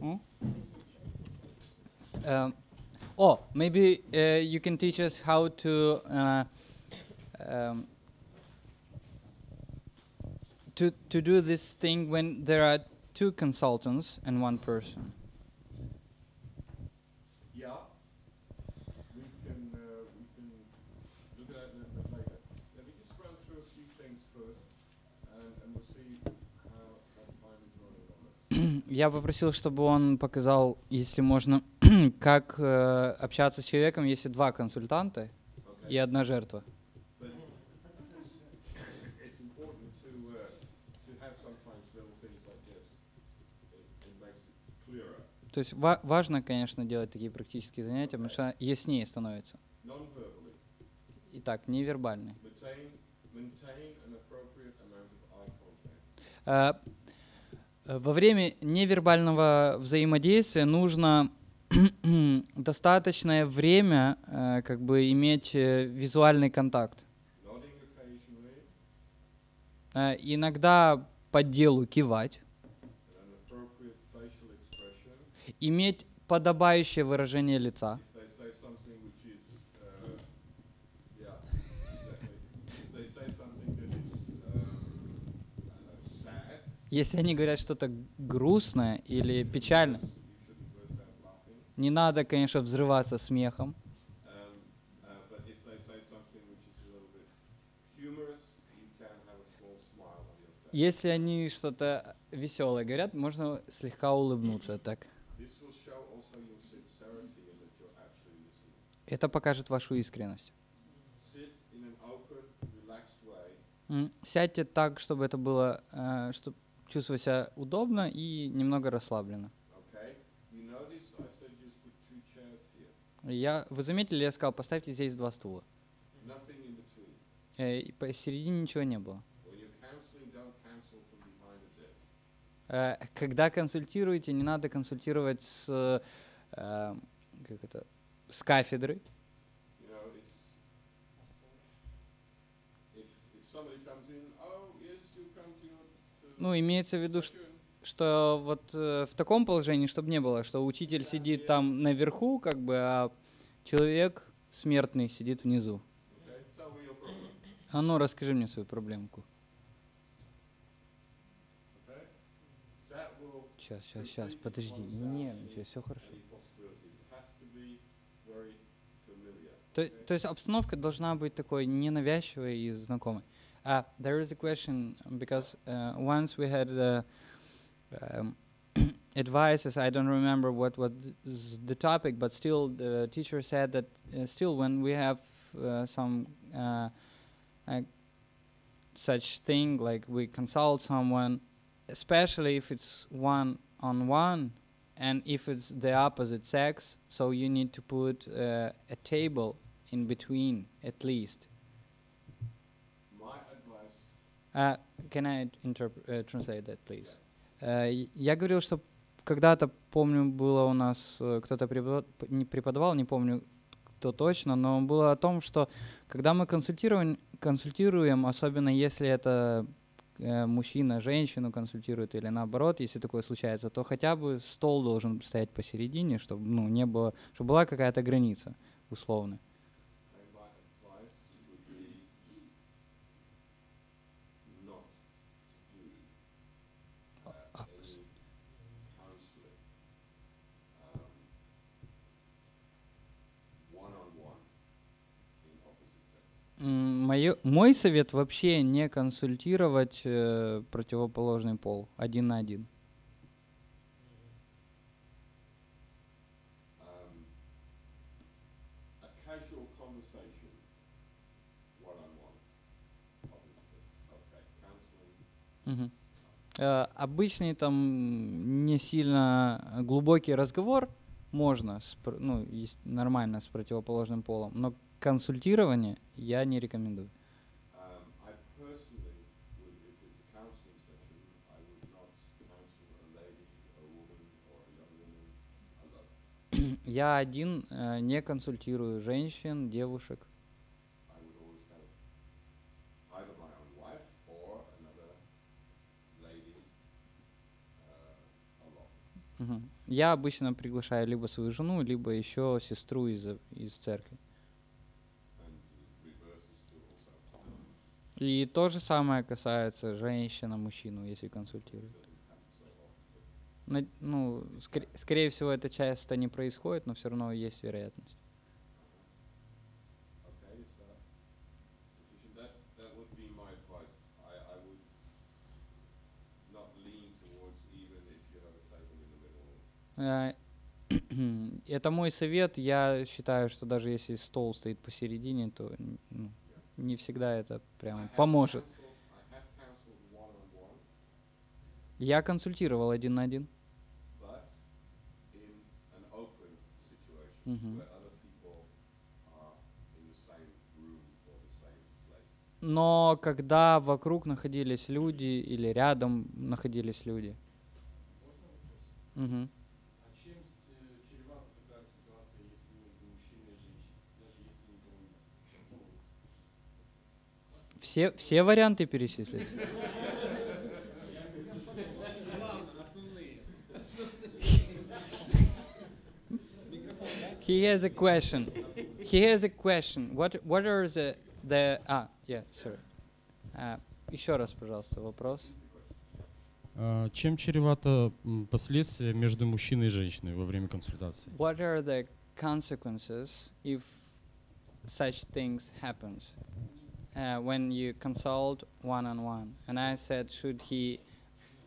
Hmm? Um, oh, maybe uh, you can teach us how to uh, um, to to do this thing when there are two consultants and one person. Я попросил, чтобы он показал, если можно, как э, общаться с человеком, если два консультанта и одна жертва. То есть ва- важно, конечно, делать такие практические занятия, потому что яснее становится. Итак, невербальный. maintain, maintain Во время невербального взаимодействия нужно достаточное время э, как бы иметь э, визуальный контакт. Э, Иногда по делу кивать, иметь подобающее выражение лица. If they say something which is, uh, yeah, exactly. If they say something that is um, uh, sad, Если они говорят что-то грустное или laughing. не надо, конечно, взрываться смехом. Um, uh. Если они что-то веселое говорят, можно слегка улыбнуться так. Это покажет вашу искренность. Сядьте так, чтобы это было, чтобы чувствовать себя удобно и немного расслабленно. Я, вы заметили, я сказал, поставьте здесь два стула. Э, и посередине ничего не было. Э, Когда консультируете, не надо консультировать с, э, как это, с кафедры. You know, it's if if somebody comes in, oh yes, you come to your to Ну, имеется в виду, session. что вот э, в таком положении, чтобы не было, что учитель сидит там наверху, как бы, а человек смертный сидит внизу. А ну, расскажи мне свою проблемку. Сейчас, сейчас, сейчас, подожди. Не, ничего, все хорошо. То, то есть обстановка должна быть такой ненавязчивой и знакомой. Uh, there is a question because uh, once we had uh, um, advices. I don't remember what was the topic, but still the teacher said that uh, still when we have uh, some uh, such thing like we consult someone, especially if it's one on one, and if it's the opposite sex, so you need to put a table in between at least. Uh, can I uh, translate that, please? И- я говорил, что когда-то, помню, было у нас, э, кто-то преподавал, не помню, кто точно, но было о том, что когда мы консультируем, консультируем особенно если это мужчина женщину консультирует или наоборот, если такое случается, то хотя бы стол должен стоять посередине, чтобы ну, не было, чтобы была какая-то граница условно. and my advice would be not to do uh, any counseling um, one-on-one in opposite sex. М, моё- мой совет вообще не консультировать э, противоположный пол один на один. Um. Э, обычный там не сильно глубокий разговор можно, с ну, нормально с противоположным полом, но консультирование я не рекомендую. Um. Я один э, не консультирую женщин, девушек. Uh. Я обычно приглашаю либо свою жену, либо еще сестру из, из церкви. And the reverse is true also. И то же самое касается женщина, мужчину, если консультируют. На- ну, скор- скорее всего, это часто не происходит, но все равно есть вероятность. Э, Это мой совет. Я считаю, что даже если стол стоит посередине, то ну, не всегда это I прям have поможет. Я консультировал один на один. Но когда вокруг находились люди или рядом находились люди. Мгм. А чем с- э, чревата такая ситуация, если между мужчиной и женщиной, даже если никого нет? Ну, Все, все варианты перечислить? he has a question. He has a question. What what are the the ah yeah sorry. А, еще раз, пожалуйста, вопрос. А, Чем чревато последствия между мужчиной и женщиной во время консультации? What are the consequences if such things happens uh, when you consult one on one? And I said, should he,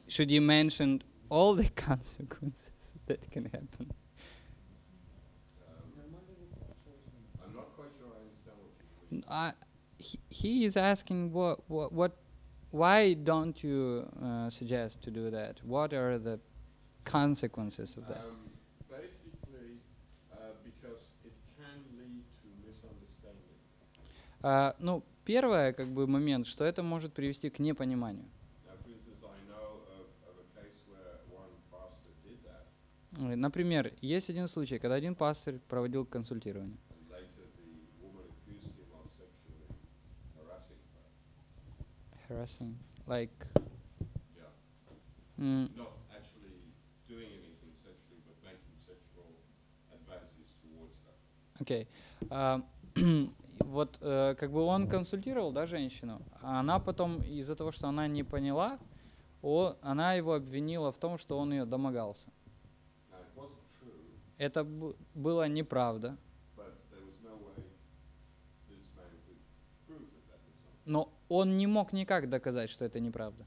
should you mention all the consequences that can happen? I'm not quite sure I understand what you N- I, he, he is asking what, what, what why don't you uh, suggest to do that? What are the consequences of that? Um, basically, uh, because А, ну, первое, как бы, момент, что это может привести к непониманию. Э, Например, есть один случай, когда один пастор проводил консультирование. harassing her. Harassing, like, Yeah. м, Not actually doing anything sexually, but making sexual advances towards her. окей. А, вот, э, как бы он консультировал, да, женщину, а она потом из-за того, что она не поняла, о, она его обвинила в том, что он ее домогался. Это было неправда, но он не мог никак доказать, что это неправда.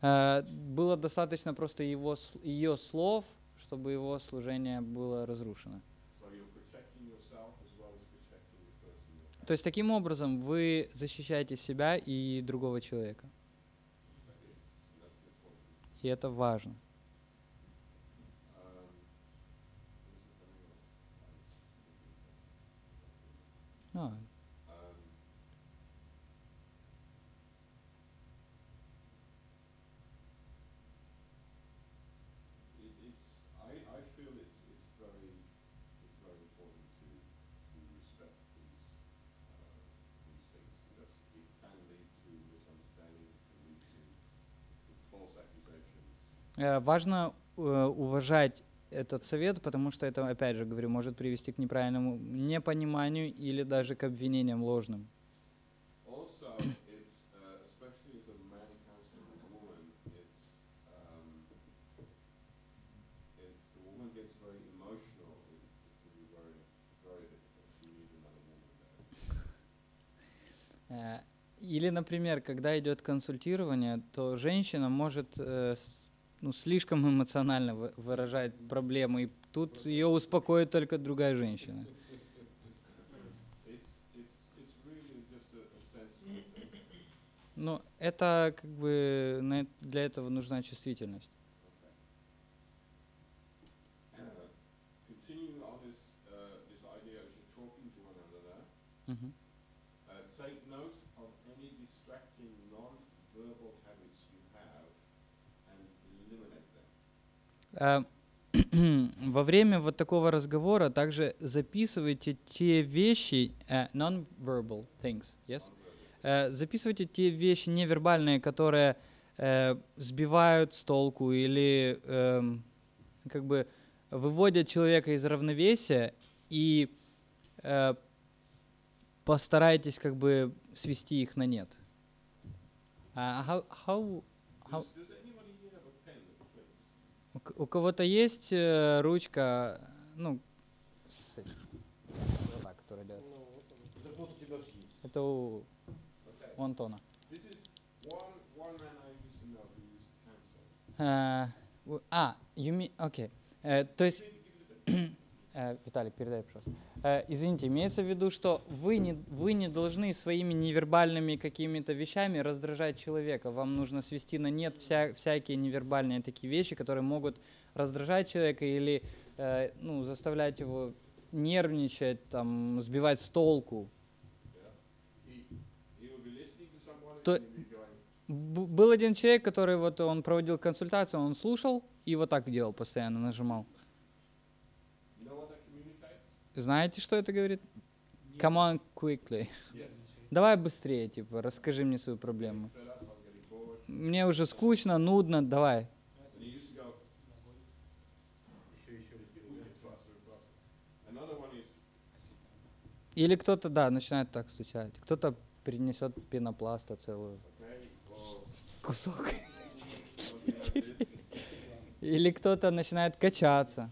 Э, Было достаточно просто его, ее слов, чтобы его служение было разрушено. То есть таким образом вы защищаете себя и другого человека. И это важно. Um, this is something else. Ну, Um, it, it's, I, I feel it's, it's very, it's very important to, to respect these, uh, these things because it can lead to misunderstanding, it can lead to, to false accusations. э, важно э, уважать этот совет, потому что это, опять же говорю, может привести к неправильному непониманию или даже к обвинениям ложным. Uh, um. Э, Или, например, когда идет консультирование, то женщина может э, ну, слишком эмоционально вы- выражать проблему, и тут ее успокоит только другая женщина. Но это как бы для этого нужна чувствительность. Continuing on this, uh, this idea as you're talking to one another, Мгм. uh, take note of any distracting non-verbal habits you have and eliminate them. Э, Во время вот такого разговора также записывайте те вещи, э, non-verbal things, yes? Э, Записывайте те вещи невербальные, которые э, сбивают с толку или эм, как бы выводят человека из равновесия и э, постарайтесь как бы свести их на нет. А how, how, how, Does, does anybody here have a pen that flips? У, кого-то есть э, ручка, ну, с этим, вот так, которая делает. Это вот у тебя есть. Это у, Okay. у Антона. Э, а, you mean, окей. Э, то есть, Виталий, передай, пожалуйста. Э, извините, имеется в виду, что вы не, вы не должны своими невербальными какими-то вещами раздражать человека. Вам нужно свести на нет вся, всякие невербальные такие вещи, которые могут раздражать человека или э, ну, заставлять его нервничать, там, сбивать с толку. То- был один человек, который вот он проводил консультацию, он слушал и вот так делал постоянно, нажимал. Знаете, что это говорит? Come on quickly. Давай быстрее, типа, расскажи мне свою проблему. Мне уже скучно, нудно, давай. Или кто-то, да, начинает так стучать. Кто-то принесет пенопласта целую. Кусок. Или кто-то начинает качаться.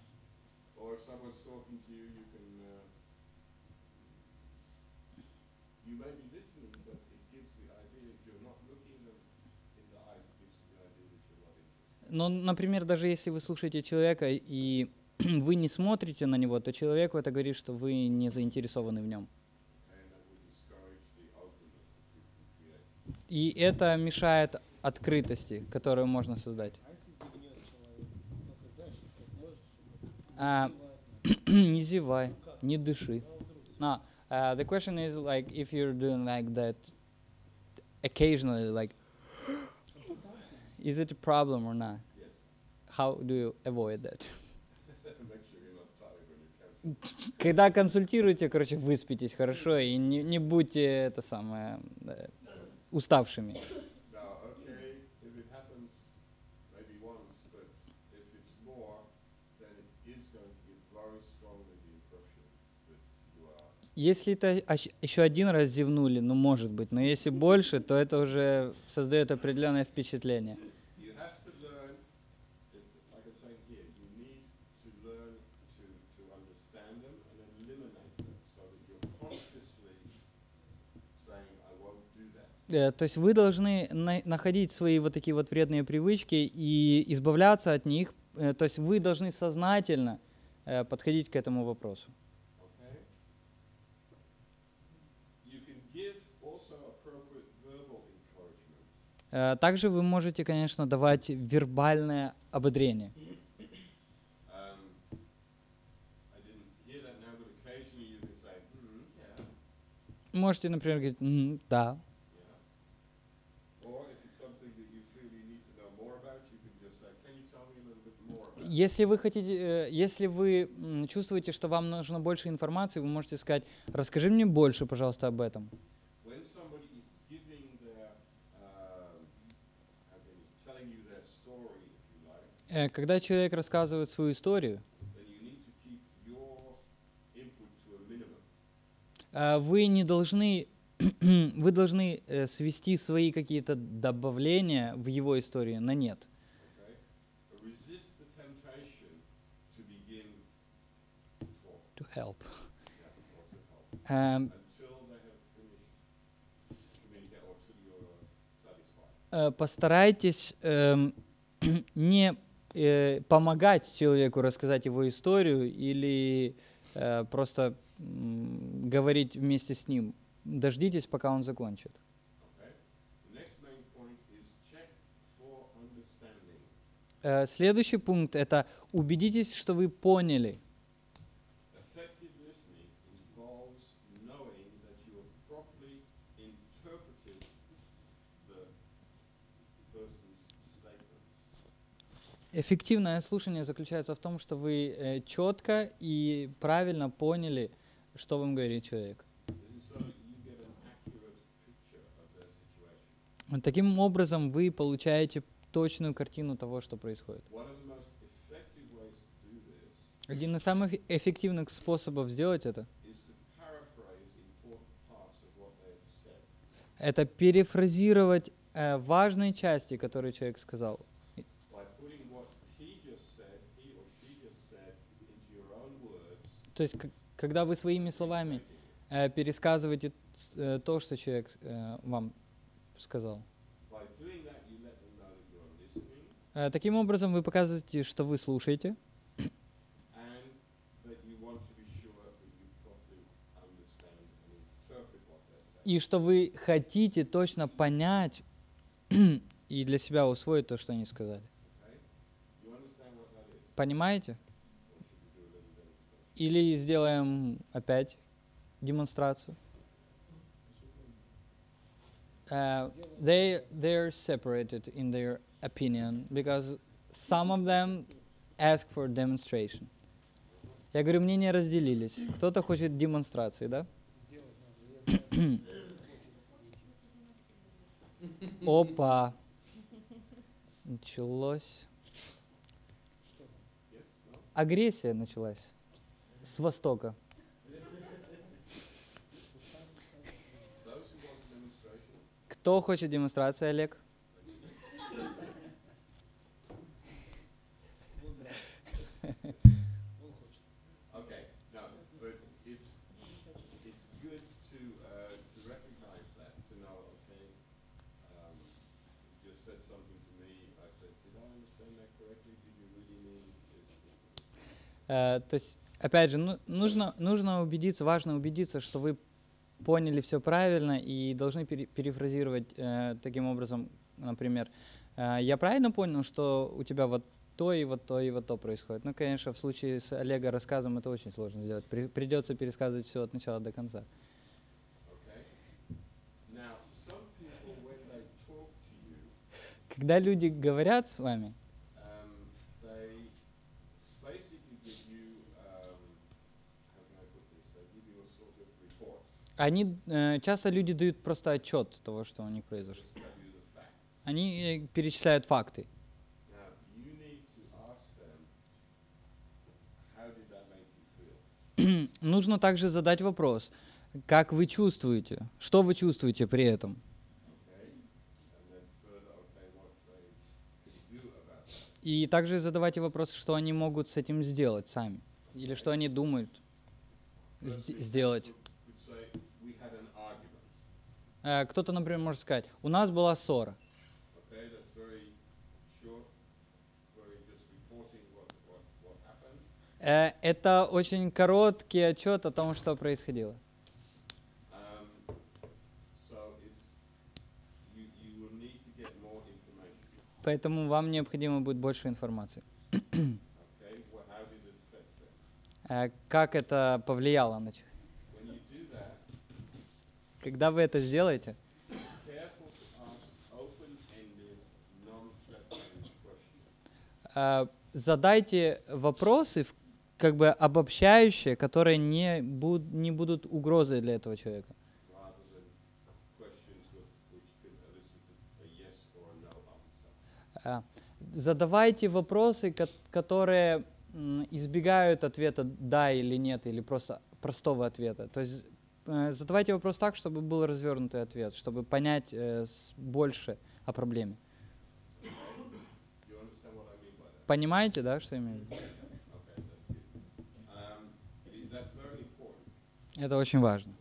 Но, например, даже если вы слушаете человека и вы не смотрите на него, то человеку это говорит, что вы не заинтересованы в нем. И это мешает открытости, которую можно создать. А не зевай, не дыши. No, uh, the question is like if you're doing like that occasionally, like, is it a problem or not? Yes. How do you avoid that? Когда консультируете, короче, выспитесь хорошо и не, не будьте это самое э, уставшими. Если это еще один раз зевнули, ну может быть, но если больше, то это уже создает определенное впечатление. You have to learn, it- like I'm saying here, you need to learn to, to understand them and eliminate them so that you're consciously saying, I won't do that. Э, То есть вы должны на- находить свои вот такие вот вредные привычки и избавляться от них. Э, То есть вы должны сознательно э, подходить к этому вопросу. Э, Также вы можете, конечно, давать вербальное ободрение. Можете, например, говорить «М, «да». yeah. Or if it's something that you feel you need to know more about, you can just say, can you tell me a little bit more about it? Если вы хотите, э, если вы чувствуете, что вам нужно больше информации, вы можете сказать «расскажи мне больше, пожалуйста, об этом». Like, Э, Когда человек рассказывает свою историю, э, вы не должны, вы должны свести свои какие-то добавления в его историю на нет. Okay? But resist the temptation to begin to talk, To help. yeah, or to help, Эм, until they have finished communicating, or till you're satisfied. э, Постарайтесь эм, не э, помогать человеку рассказать его историю или э, просто говорить вместе с ним. Дождитесь, пока он закончит. Okay? Э, Следующий пункт это убедитесь, что вы поняли. Effective listening involves knowing that you have properly interpreted the person's statements. Эффективное слушание заключается в том, что вы четко и правильно поняли, что вам говорит человек. Таким образом, вы получаете точную картину того, что происходит. Один из самых эффективных способов сделать это это перефразировать э, важные части, которые человек сказал. By putting what he just said, he or she just said, into your own words, То есть, когда вы своими словами э, пересказываете э, то, что человек э, вам сказал. that, Э, таким образом, вы показываете, что вы слушаете, и что вы хотите точно понять и для себя усвоить то, что они сказали. Понимаете? Or should we do a little demonstration? Или сделаем опять демонстрацию. Uh, they they're separated in their opinion because some of them ask for demonstration. Я говорю, мнения разделились. Кто-то хочет демонстрации, да? Опа. Началось. Агрессия началась с востока. Кто хочет демонстрации, Олег? Э, то есть опять же, ну, нужно, нужно убедиться, важно убедиться, что вы поняли все правильно и должны пере- перефразировать э, таким образом, например, э, я правильно понял, что у тебя вот то и вот то и вот то происходит. Ну, конечно, в случае с Олега рассказом это очень сложно сделать. При- придется пересказывать все от начала до конца. Когда люди говорят с вами, um, they basically give you, um, how can I put this? They give you a sort of report, они э, часто люди дают просто отчет того, что у них произошло. Они э, перечисляют факты. Нужно также задать вопрос, как вы чувствуете, что вы чувствуете при этом. И также задавайте вопрос, что они могут с этим сделать сами. Или что они думают сделать. example Would say, we had an argument. Э, Кто-то, например, может сказать, у нас была ссора. Э, Это очень короткий отчет о том, что происходило. Um. Поэтому вам необходимо будет больше информации. Э, Как это повлияло на человека? When you do that, Когда вы это сделаете, э, задайте вопросы, как бы обобщающие, которые не, буд- не будут угрозой для этого человека. Э, Задавайте вопросы, ко- которые избегают ответа «да» или «нет», или просто простого ответа. То есть задавайте вопрос так, чтобы был развернутый ответ, чтобы понять э, больше о проблеме. Понимаете, да, что я имею в виду? Это очень важно.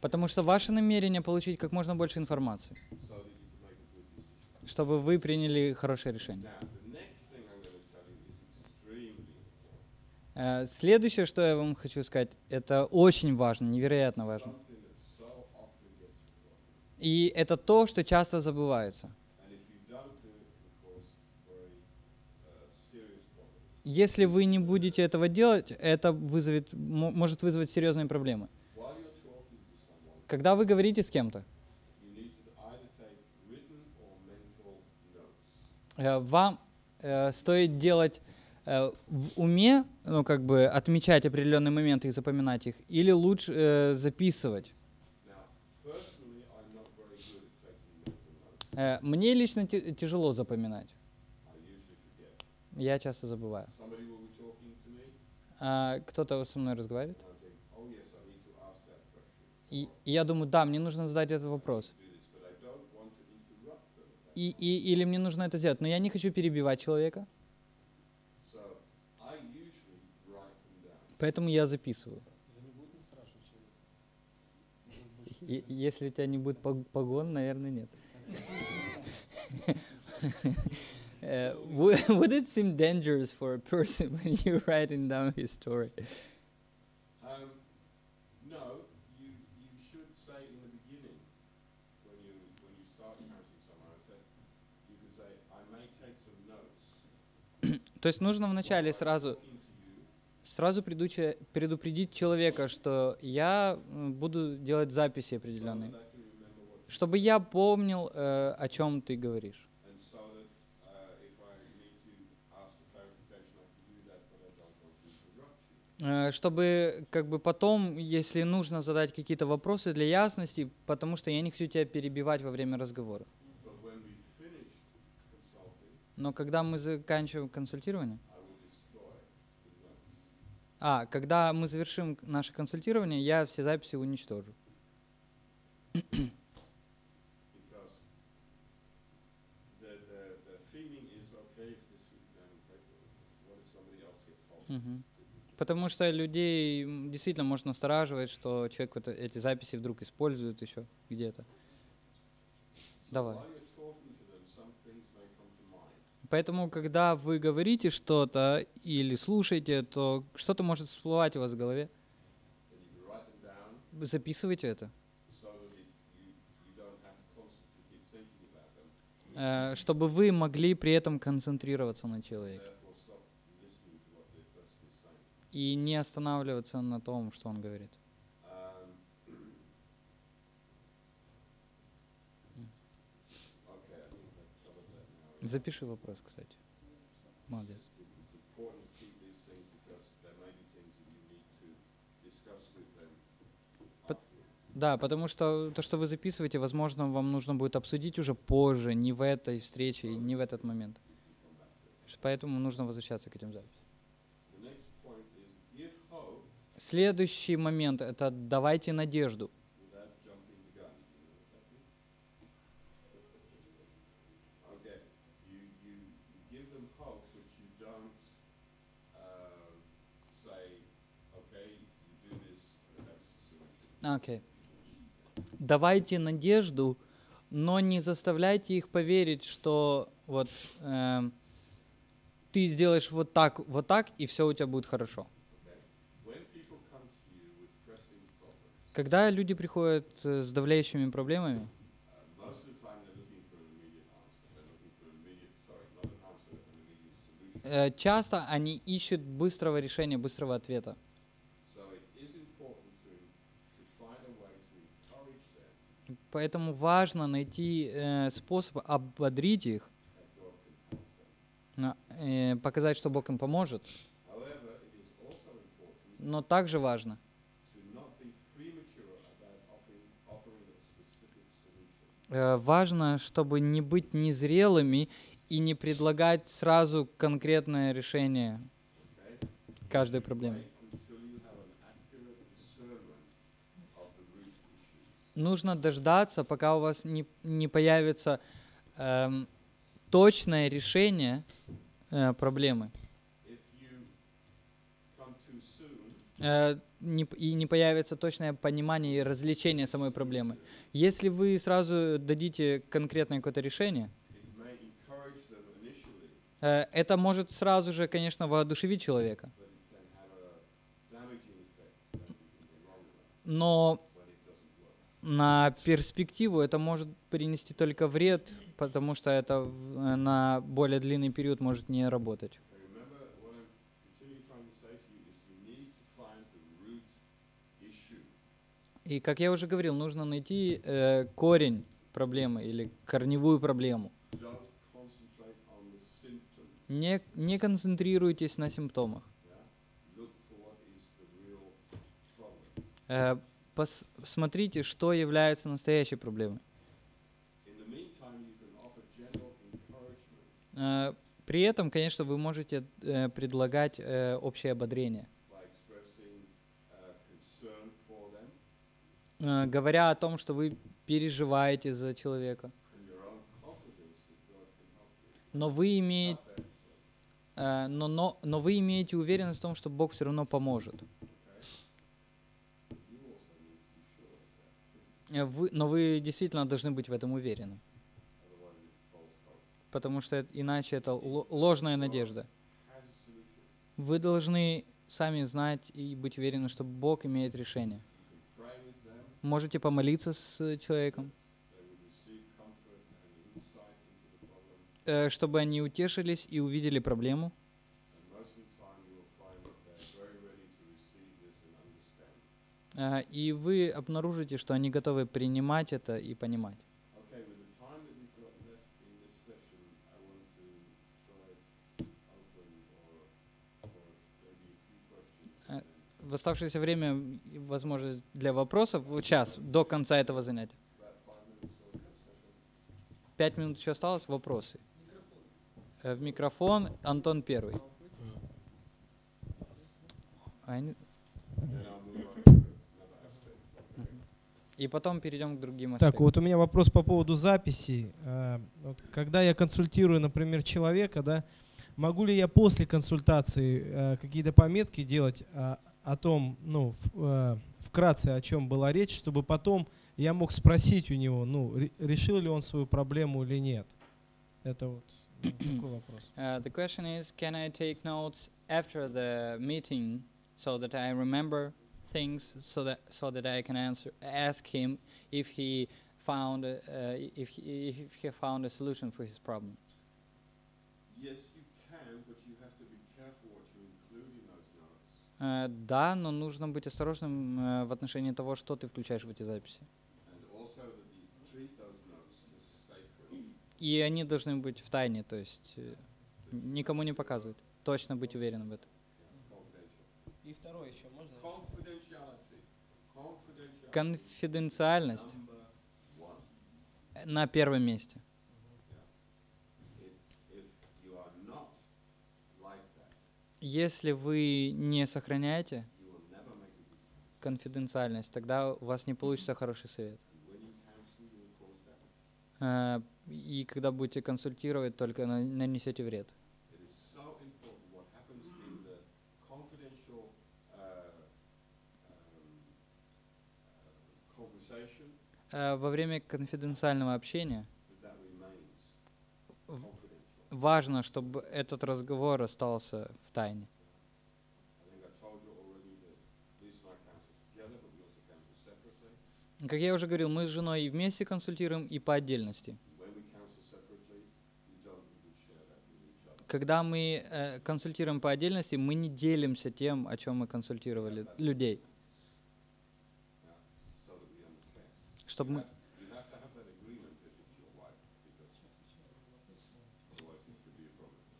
Потому что ваше намерение получить как можно больше информации, чтобы вы приняли хорошее решение. Now, the next thing I'm going to tell you is extremely important. Э, Следующее, что я вам хочу сказать, это очень важно, невероятно важно. И это то, что часто забывается. Если вы не будете этого делать, это вызовет, мо- может вызвать серьезные проблемы. Когда вы говорите с кем-то, э, вам э, стоит делать э, в уме, ну как бы отмечать определенные моменты и запоминать их, или лучше э, записывать. Э, Мне лично тяжело запоминать. Я часто забываю. А, Кто-то со мной разговаривает, и, и я думаю, да, мне нужно задать этот вопрос. И, и, или мне нужно это сделать, но я не хочу перебивать человека, So I usually write them down. Поэтому я записываю. Если у тебя не будет пог- погон, наверное, нет. Uh, would, would it seem dangerous for a person when you're writing down his story? Um, no, you, you should say in the beginning, when you, when you start counting someone, I said, you could say, I may take some notes. То есть нужно вначале сразу, сразу предупредить человека, что я буду делать записи определенные, чтобы я помнил, э, о чем ты говоришь. you. Э, чтобы как бы потом, если нужно задать какие-то вопросы для ясности, потому что я не хочу тебя перебивать во время разговора. Но когда мы заканчиваем консультирование, I will destroy the notes. А, когда мы завершим наше консультирование, я все записи уничтожу. um, Потому что людей действительно может настораживать, что человек вот эти записи вдруг использует еще где-то. Давай. while you're talking to them, some things may come to mind. Поэтому, когда вы говорите что-то или слушаете, то что-то может всплывать у вас в голове. Записывайте это, э, чтобы вы могли при этом концентрироваться на человеке и не останавливаться на том, что он говорит. Um, okay, I think that covers that now. Запиши вопрос, кстати. Молодец. It's, it's important to keep these things because there may be things that you need to discuss with them But- afterwards. Да, потому что то, что вы записываете, возможно, вам нужно будет обсудить уже позже, не в этой встрече, не в этот момент. Поэтому нужно возвращаться к этим записям. Следующий момент — это давайте надежду. without jumping the gun. You know what that means? Okay, you, you, you give them hope, but you don't um, say, okay, you do this, and that's solution. Окей. Давайте надежду, но не заставляйте их поверить, что вот эм, ты сделаешь вот так, вот так, и все у тебя будет хорошо. Okay? Когда люди приходят э, с давляющими проблемами, э, часто они ищут быстрого решения, быстрого ответа. So it is important to, to find a way to encourage them Поэтому важно найти э, способ ободрить их, э, показать, что Бог им поможет. Но также важно. Э, Важно, чтобы не быть незрелыми и не предлагать сразу конкретное решение каждой проблемы. Wait until you have an accurate discernment of the root issues. Нужно дождаться, пока у вас не, не появится эм, точное решение э, проблемы. Э, и не появится точное понимание и развлечение самой проблемы. Если вы сразу дадите конкретное какое-то решение, э, это может сразу же, конечно, воодушевить человека. Но when it doesn't work. На перспективу это может принести только вред, потому что это э, на более длинный период может не работать. И, как я уже говорил, нужно найти э, корень проблемы или корневую проблему. Не, не концентрируйтесь на симптомах. Э, пос- смотрите, что является настоящей проблемой. Э, при этом, конечно, вы можете э, предлагать э, общее ободрение, говоря о том, что вы переживаете за человека. Но вы имеете, но, но, но вы имеете уверенность в том, что Бог все равно поможет. You also need to be sure of that. Э, Вы, но вы действительно должны быть в этом уверены, потому что иначе это ло- ложная надежда. Вы должны сами знать и быть уверены, что Бог имеет решение. Можете помолиться с э, человеком, э, чтобы они утешились и увидели проблему. And most of the time, you will find that they're very ready to receive this and understand. Э, И вы обнаружите, что они готовы принимать это и понимать. Then В оставшееся время возможность для вопросов. Вот Сейчас, до конца этого занятия. Пять минут еще осталось. Вопросы. Э, В микрофон Антон Первый. И потом перейдем к другим Так, аспектам. вот у меня вопрос по поводу записей. А, вот когда я консультирую, например, человека, да, могу ли я после консультации а, какие-то пометки делать а, о том, ну, а, вкратце о чем была речь, чтобы потом я мог спросить у него, ну, ре- решил ли он свою проблему или нет? Это вот ну, такой вопрос. Uh, the question is, can I take notes after the meeting so that I remember things, so that so that I can answer, ask him if he found uh, if he, if he found a solution for his problem. Yes, you can, but you have to be careful what you include in those notes. Э, да, но нужно быть осторожным э, в отношении того, что ты включаешь в эти записи. And also that you treat those notes as sacred. И они должны быть в тайне, то есть э, никому не показывать. Точно быть уверенным в этом. И второе еще. Конфиденциальность на первом месте. Если вы не сохраняете конфиденциальность, тогда у вас не получится хороший совет. Э, И когда будете консультировать, только на- нанесете вред. It is so important what happens in the confidential uh, um, uh, conversation Э, Во время конфиденциального общения важно, чтобы этот разговор остался в тайне. Как я уже говорил, мы с женой и вместе консультируем, и по отдельности. Когда мы э, консультируем по отдельности, мы не делимся тем, о чем мы консультировали людей, Yeah, so that we understand. чтобы You мы have, you have to have that agreement if it's your wife, because otherwise it could be a problem.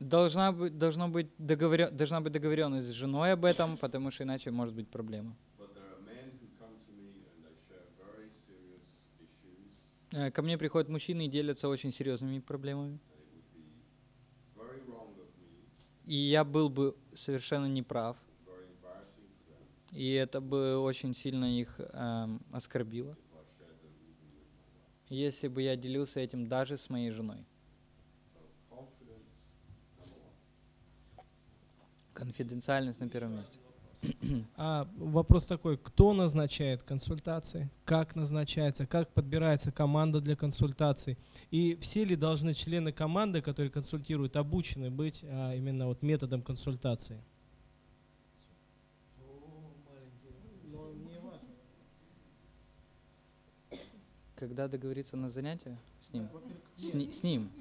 должна быть должно быть договорё- должна быть договоренность с женой об этом, потому что иначе может быть проблема. Э, Ко мне приходят мужчины и делятся очень серьезными проблемами. И я был бы совершенно неправ, и это бы очень сильно их эм, оскорбило, if I shared them even with my wife. Если бы я делился этим даже с моей женой. Конфиденциальность на первом месте. А вопрос такой, кто назначает консультации, как назначается, как подбирается команда для консультаций, и все ли должны члены команды, которые консультируют, обучены быть а, именно вот методом консультации? Когда договориться на занятие с ним? С, ни- с ним.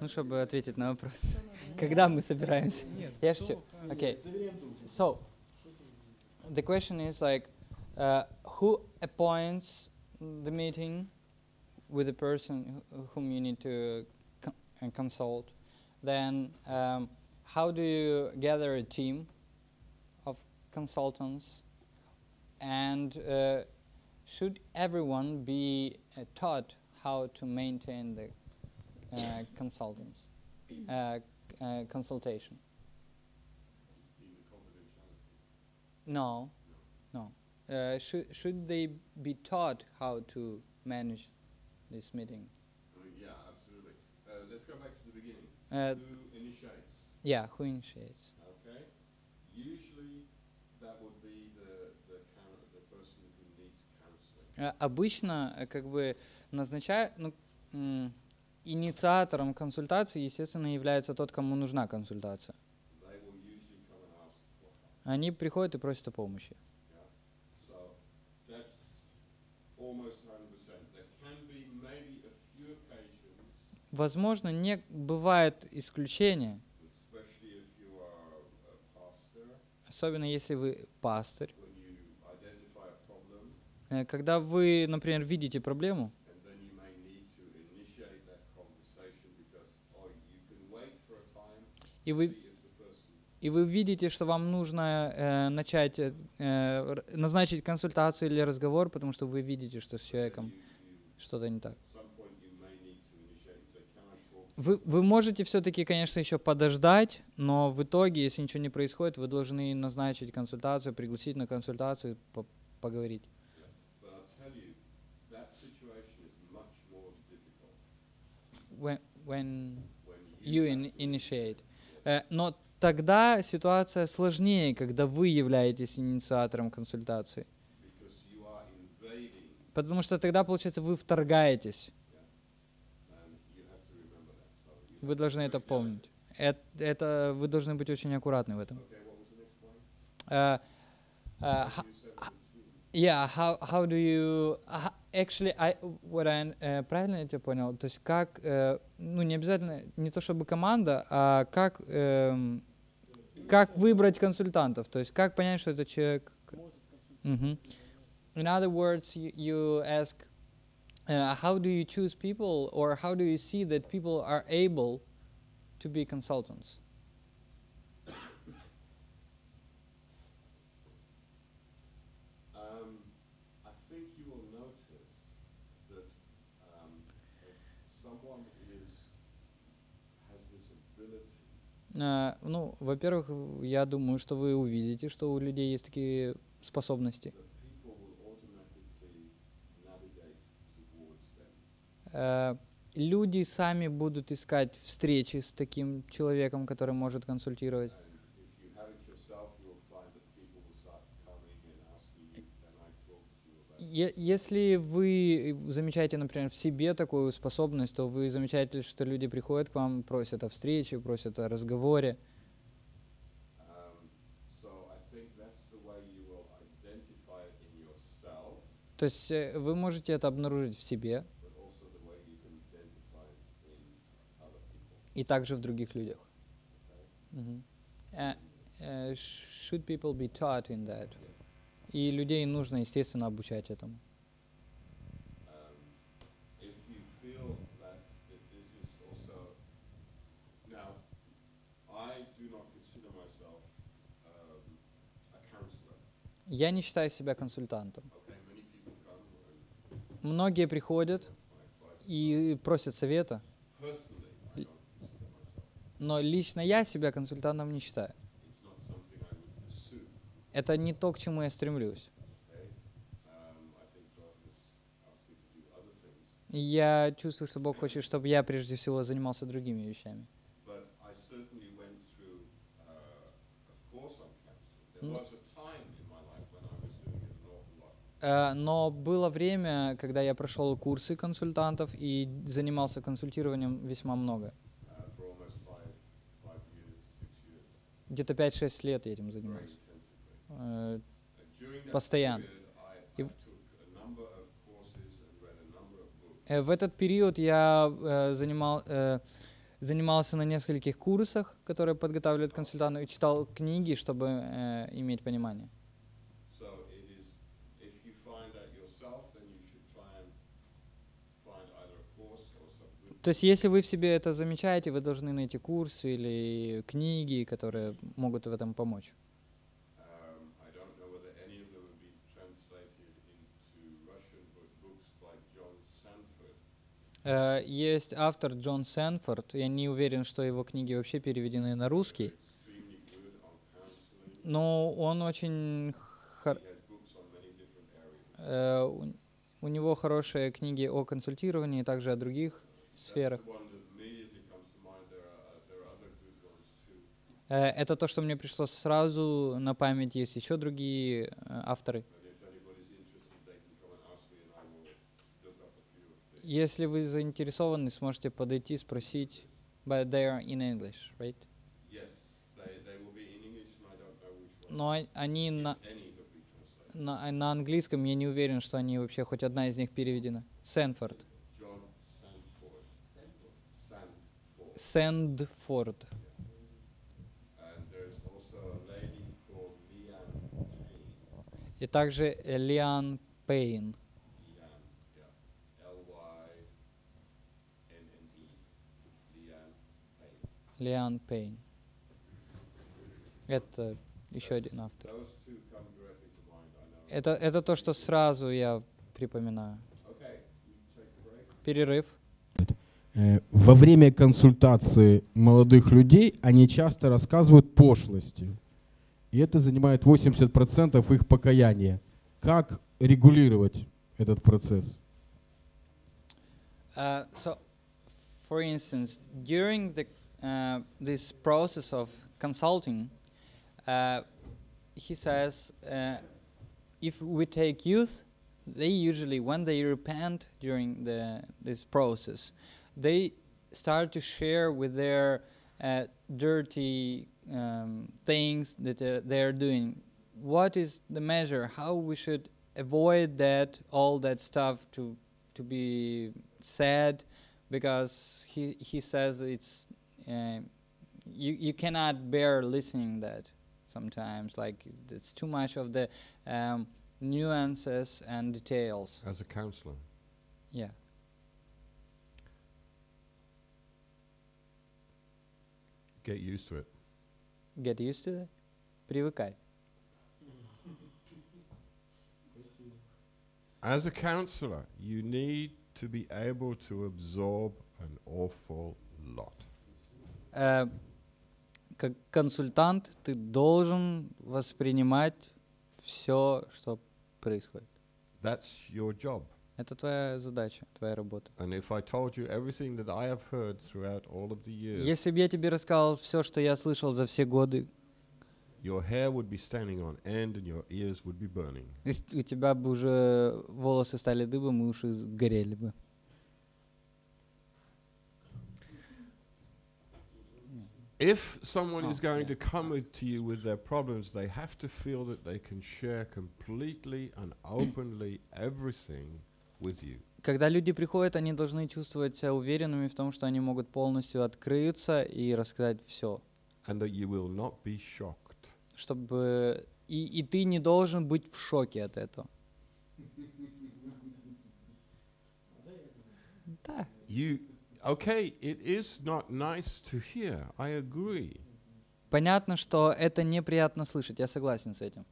Ну, чтобы ответить на вопрос. Когда мы собираемся? Нет, Я шучу. Okay. So, the question is like, uh, who appoints the meeting with the person wh- whom you need to con- uh, consult? Then, um, how do you gather a team of consultants? And uh, should everyone be uh, taught how to maintain the uh, consultants, uh, uh, consultation? No, no. Uh, should should they be taught how to manage this meeting? Yeah, absolutely. Uh, let's go back to the beginning. Uh, Who initiates? yeah, who initiates? Okay. Usually, that would be the Обычно э, как бы назначают, ну, инициатором консультации, естественно, является тот, кому нужна консультация. Они приходят и просят о помощи. So that's almost 100%. There can be maybe a few occasions, Возможно, не бывает исключения, особенно если вы пастырь, when you identify a problem Э, когда вы, например, видите проблему, и вы и вы видите, что вам нужно э, начать э, э, назначить консультацию или разговор, потому что вы видите, что с человеком что-то не так. Вы, вы можете все-таки, конечно, еще подождать, но в итоге, если ничего не происходит, вы должны назначить консультацию, пригласить на консультацию, по- поговорить. But I'll tell you, that situation is much more difficult When, when you in- initiate. Э, но тогда ситуация сложнее, когда вы являетесь инициатором консультации. because you are invading, Потому что тогда, получается, вы вторгаетесь. Вы должны это помнить. Это, это вы должны быть очень аккуратны в этом. okay? What was the next one? Э, э, х- You said h- yeah, how, how do you... h- Actually, I, what I, э, правильно я тебя понял? То есть как, э, ну не обязательно, не то чтобы команда, а как, эм, как выбрать консультантов? То есть как понять, что это человек... Мгм. In other words, you, you ask, uh, how do you choose people or how do you see that people are able to be consultants? Um, I think you will notice that um, if someone is has this ability Э, ну, во-первых, я думаю, что вы увидите, что у людей есть такие способности. Э, люди сами будут искать встречи с таким человеком, который может консультировать. And if you have it yourself, you will find that people will start coming and asking you, can I talk to you about Е- если вы замечаете, например, в себе такую способность, то вы замечаете, что люди приходят к вам, просят о встрече, просят о разговоре. То есть э, вы можете это обнаружить в себе и также в других людях. Okay? Мгм. Э, э, should people be taught in that? И людей нужно, естественно, обучать этому. Um, um. Я не считаю себя консультантом. Многие приходят и просят совета, но лично я себя консультантом не считаю. It's not something I would pursue. Это не то, к чему я стремлюсь. Я чувствую, что Бог хочет, чтобы я прежде всего занимался другими вещами. Э, Но было время, когда я прошел курсы консультантов и занимался консультированием весьма много. years, Где-то 5-6 лет я этим занимался. Э, Постоянно. И. Э, В этот период я э, занимал, э, занимался на нескольких курсах, которые подготавливают консультантов, и читал книги, чтобы э, иметь понимание. То есть, если вы в себе это замечаете, вы должны найти курсы или книги, которые могут в этом помочь. Um, I don't know whether any of them would be translated into Russian, but books by John Sanford. Э, Есть автор Джон Сэнфорд, я не уверен, что его книги вообще переведены на русский, но он очень... хор- э, у- него хорошие книги о консультировании, также о других сферах. Э, Это то, что мне пришло сразу на память. Есть еще другие э, авторы. And if anybody's interested, they can come and ask me, and I will look up a few of these. Если вы заинтересованы, сможете подойти, спросить. But they are in English, right? Yes, they, they will be in English, and I don't know which one. Но они на, на, на английском, я не уверен, что они вообще, хоть одна из них переведена. Сэнфорд. Сэндфорд. И также э, Лиан Пейн. Лиан Пейн. Это еще один автор. Это, это то, что сразу я припоминаю. Перерыв. Э, Во время консультации молодых людей они часто рассказывают пошлости. И это занимает 80% их покаяния. Как регулировать этот процесс? Uh, so, for instance, during the this process of consulting, uh, he says, uh, if we take youth, they usually, when they repent during the this process, they start to share with their uh, dirty um, things that uh, they're doing. What is the measure? How we should avoid that all that stuff to to be said because he he says it's uh, you you cannot bear listening that sometimes like it's too much of the um, nuances and details As a counselor. yeah Get used to it. get used to that привыкай As a counselor, you need to be able to absorb an awful lot. Э, как консультант ты должен воспринимать все что происходит That's your job. это твоя задача твоя работа Если бы я тебе рассказал все, что я слышал за все годы, your hair would be standing on end and your ears would be burning. у тебя бы уже волосы стали дыбом и уши сгорели бы. If someone is Oh, going to come to you with their problems, they have to feel that they can share completely and openly everything with you. Когда люди приходят, они должны чувствовать себя уверенными в том, что они могут полностью открыться и рассказать все, And that you will not be shocked. чтобы и, и ты не должен быть в шоке от этого. Да. You, okay, it is not nice to hear. I agree. Понятно, что это неприятно слышать, я согласен с этим.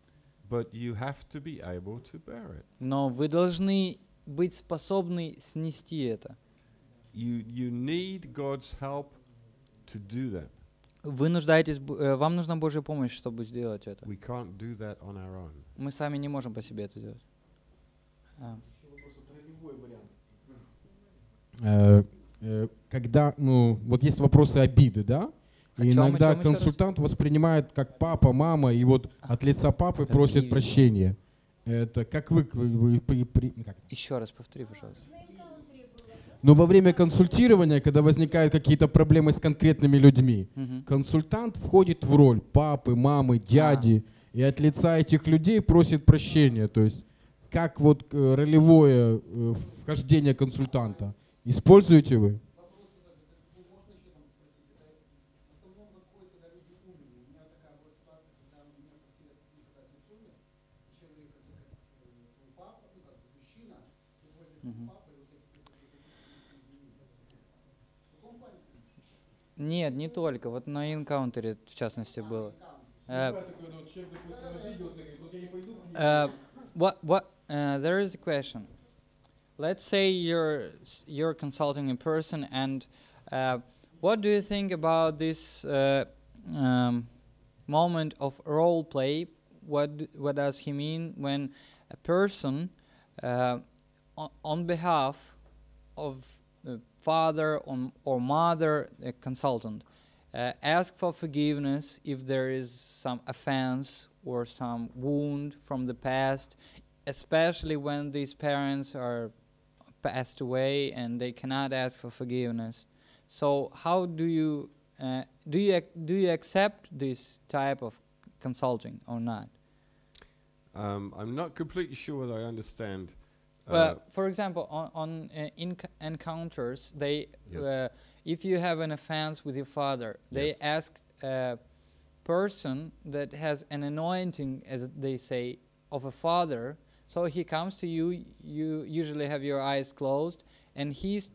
But you have to be able to bear it. Но вы должны быть способны снести это. You, you need God's help to do that. Вы нуждаетесь, э, вам нужна Божья помощь, чтобы сделать это. We can't do that on our own. Мы сами не можем по себе это сделать. А. Э, Когда, ну, вот есть вопросы обиды, да? О И о иногда ещё раз? консультант воспринимает как папа, мама, и вот от лица папы просит Обиды. прощения. Это как вы, вы- вы при- ну, как? Еще раз повтори, пожалуйста. Но во время консультирования, когда возникают какие-то проблемы с конкретными людьми, Мгм. консультант входит в роль папы, мамы, дяди, и от лица этих людей просит прощения. То есть как вот э, ролевое э, вхождение консультанта. Используете вы? Нет, не только. Вот на инкаунтере, в частности, было. What what uh, there is a question. Let's say you're you're consulting a person, and uh, what do you think about this uh, um, moment of role play? What what does he mean when a person, uh, on, on behalf of the father on, or mother, a consultant, uh, ask for forgiveness if there is some offense or some wound from the past, especially when these parents are passed away and they cannot ask for forgiveness. So how do you uh, do you do you accept this type of consulting or not? Um, I'm not completely sure whether I understand. Uh, Well, for example, on, on uh, enc- encounters, they, Yes. uh, if you have an offense with your father, they Yes. ask a person that has an anointing, as they say, of a father. So he comes to you, you usually have your eyes closed, and he's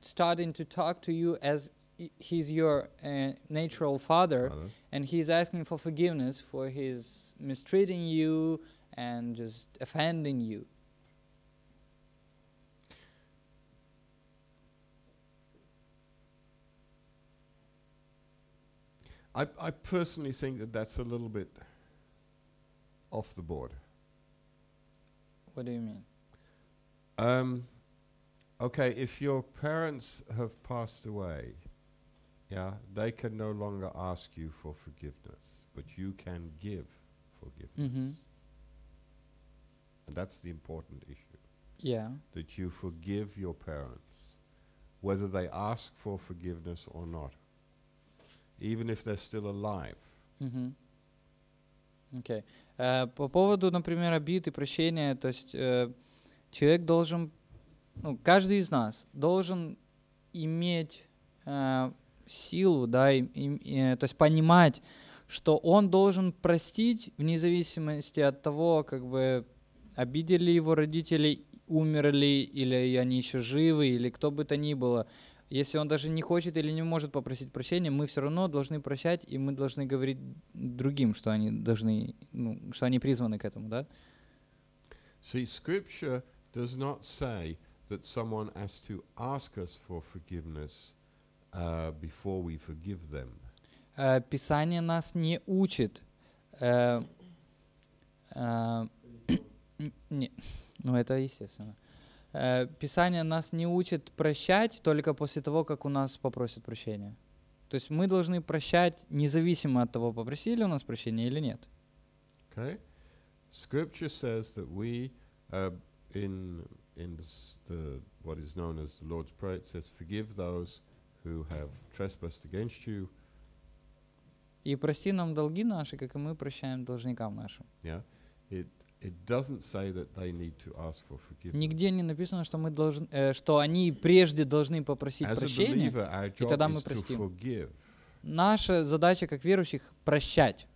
starting to talk to you as he's your uh, natural father, father, and he's asking for forgiveness for his mistreating you and just offending you. I, I personally think that that's a little bit off the board. What do you mean? Um, okay, if your parents have passed away, yeah, they can no longer ask you for forgiveness, but you can give forgiveness. Mm-hmm. And that's the important issue. Yeah. That you forgive your parents, whether they ask for forgiveness or not, even if they're still alive. Mm-hmm. Okay. Э, По поводу, например, обид и прощения, то есть э, человек должен, ну, каждый из нас должен иметь э, силу, да, и- и- э, то есть понимать, что он должен простить вне зависимости от того, как бы обидели его родители, умерли, или они еще живы, или кто бы то ни было. Если он даже не хочет или не может попросить прощения, мы все равно должны прощать, и мы должны говорить другим, что они должны, ну, что они призваны к этому, да? See, Scripture does not say that someone has to ask us for forgiveness uh, before we forgive them. Э, Писание нас не учит. э, э, не, ну это естественно. Э, Писание нас не учит прощать только после того, как у нас попросят прощения. То есть мы должны прощать независимо от того, попросили у нас прощения или нет. Okay? Scripture says that we, uh, in in the what is known as the Lord's Prayer, it says, "Forgive those who have trespassed against you." И прости нам долги наши, как и мы прощаем должникам нашим. Yeah, it Нигде не написано, что мы должны, э, что они прежде должны попросить As прощения. believer, и тогда мы простим. Наша задача как верующих прощать.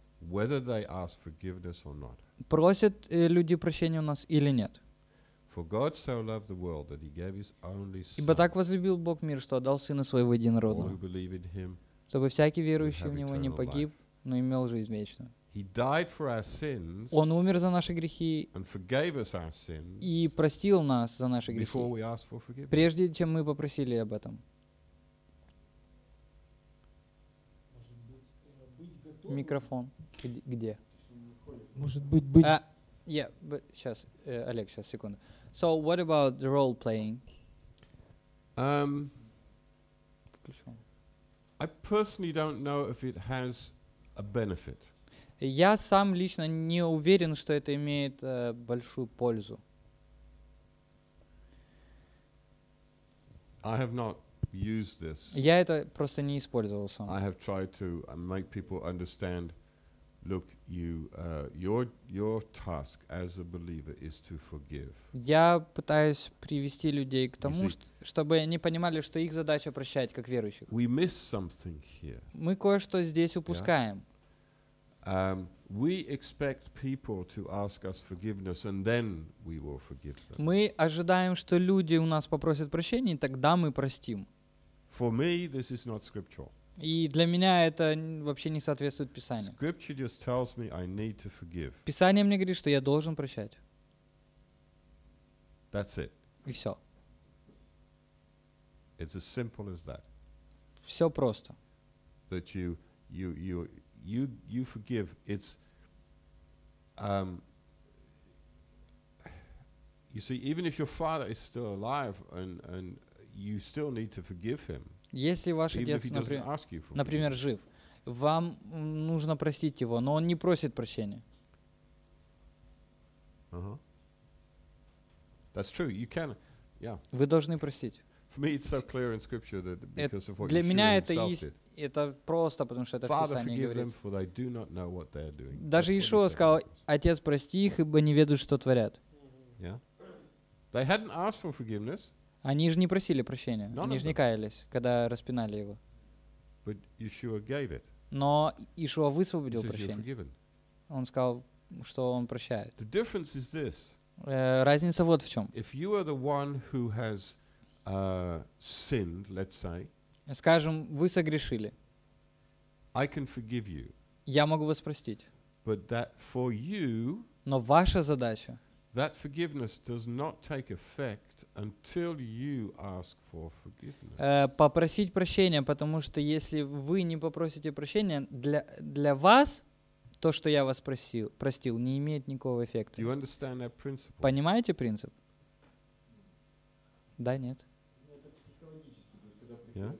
Просят э, люди прощения у нас или нет. Ибо так возлюбил Бог мир, что отдал Сына Своего единородного, чтобы всякий верующий в Него не погиб, но имел жизнь вечную. He died for our sins Он умер за наши грехи and forgave us our sins и простил нас за наши before грехи, we asked for forgiveness. прежде чем мы попросили об этом. Микрофон. Где? Может быть, быть А, yeah, but сейчас, э, Олег, сейчас, секунду. So, what about the role playing? Um. I personally don't know if it has a benefit. Я сам лично не уверен, что это имеет э, большую пользу. I have not used this. Я это просто не использовал сам. I have tried to uh, make people understand. Look, you, uh, your your task as a believer is to forgive. Я пытаюсь привести людей к тому, see- что, чтобы они понимали, что их задача прощать, как верующих. We miss something here. Мы кое-что здесь упускаем. Um, we expect people to ask us forgiveness, and then we will forgive them. Мы ожидаем, что люди у нас попросят прощения, и тогда мы простим. For me, this is not scriptural. И для меня это н- вообще не соответствует Писанию. Scripture just tells me I need to forgive. Писание мне говорит, что я должен прощать. That's it. И все. It's as simple as that. Все просто. That you you you you you forgive. It's um, you see, even if your father is still alive and and you still need to forgive him, Если ваш отец, например, например, жив, вам нужно простить его, но он не просит прощения. Uh-huh. That's true. You can. Yeah. Вы должны простить. For me, it's so clear in Scripture that because of what Для меня это. Это просто, потому что это в Писании говорится. Даже said сказал. Отец, прости их, ибо не ведают, что творят. Yeah. They hadn't asked for forgiveness, Они же не просили прощения, None они же не каялись, когда распинали его. but Yeshua gave it. Но Ишуа высвободил says прощение. Он сказал, что он прощает. The difference is this: Э, разница вот в чем. if you are the one who has uh, sinned, let's say, Скажем, вы согрешили. I can forgive you, Я могу вас простить. but that for you, Но ваша задача that forgiveness does not take effect until you ask for forgiveness. Э, попросить прощения, потому что если вы не попросите прощения, для, для вас то, что я вас просил, простил, не имеет никакого эффекта. you understand that principle? Понимаете принцип? Да, нет. Yeah?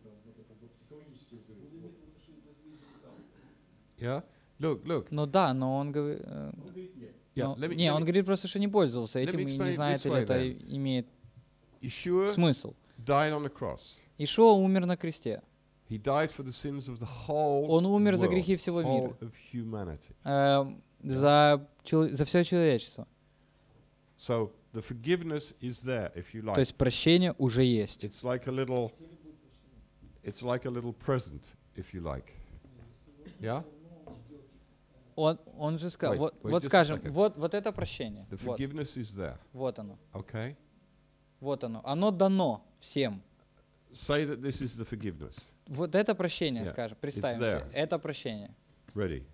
Yeah? Look, look. Ну да, но он говорит... э, Yeah, но- let me, не, он me- говорит просто, что не пользовался этим и не знает, или это then. имеет смысл. Ишуа умер на кресте. He died for the sins of the whole Он умер за world, грехи всего мира. of humanity. Э, за, за все человечество. So the forgiveness is there, if you То like. есть прощение уже есть. It's like a little, it's like a little present, if you like. Yeah? Он, он же сказал, Wait, вот, wait вот скажем, вот, вот это прощение. The Вот, forgiveness is there. вот оно. Okay? Вот оно. Оно дано всем. Say that this is the forgiveness. Вот это прощение, Yeah, скажем. Представим себе. Это прощение. Ready?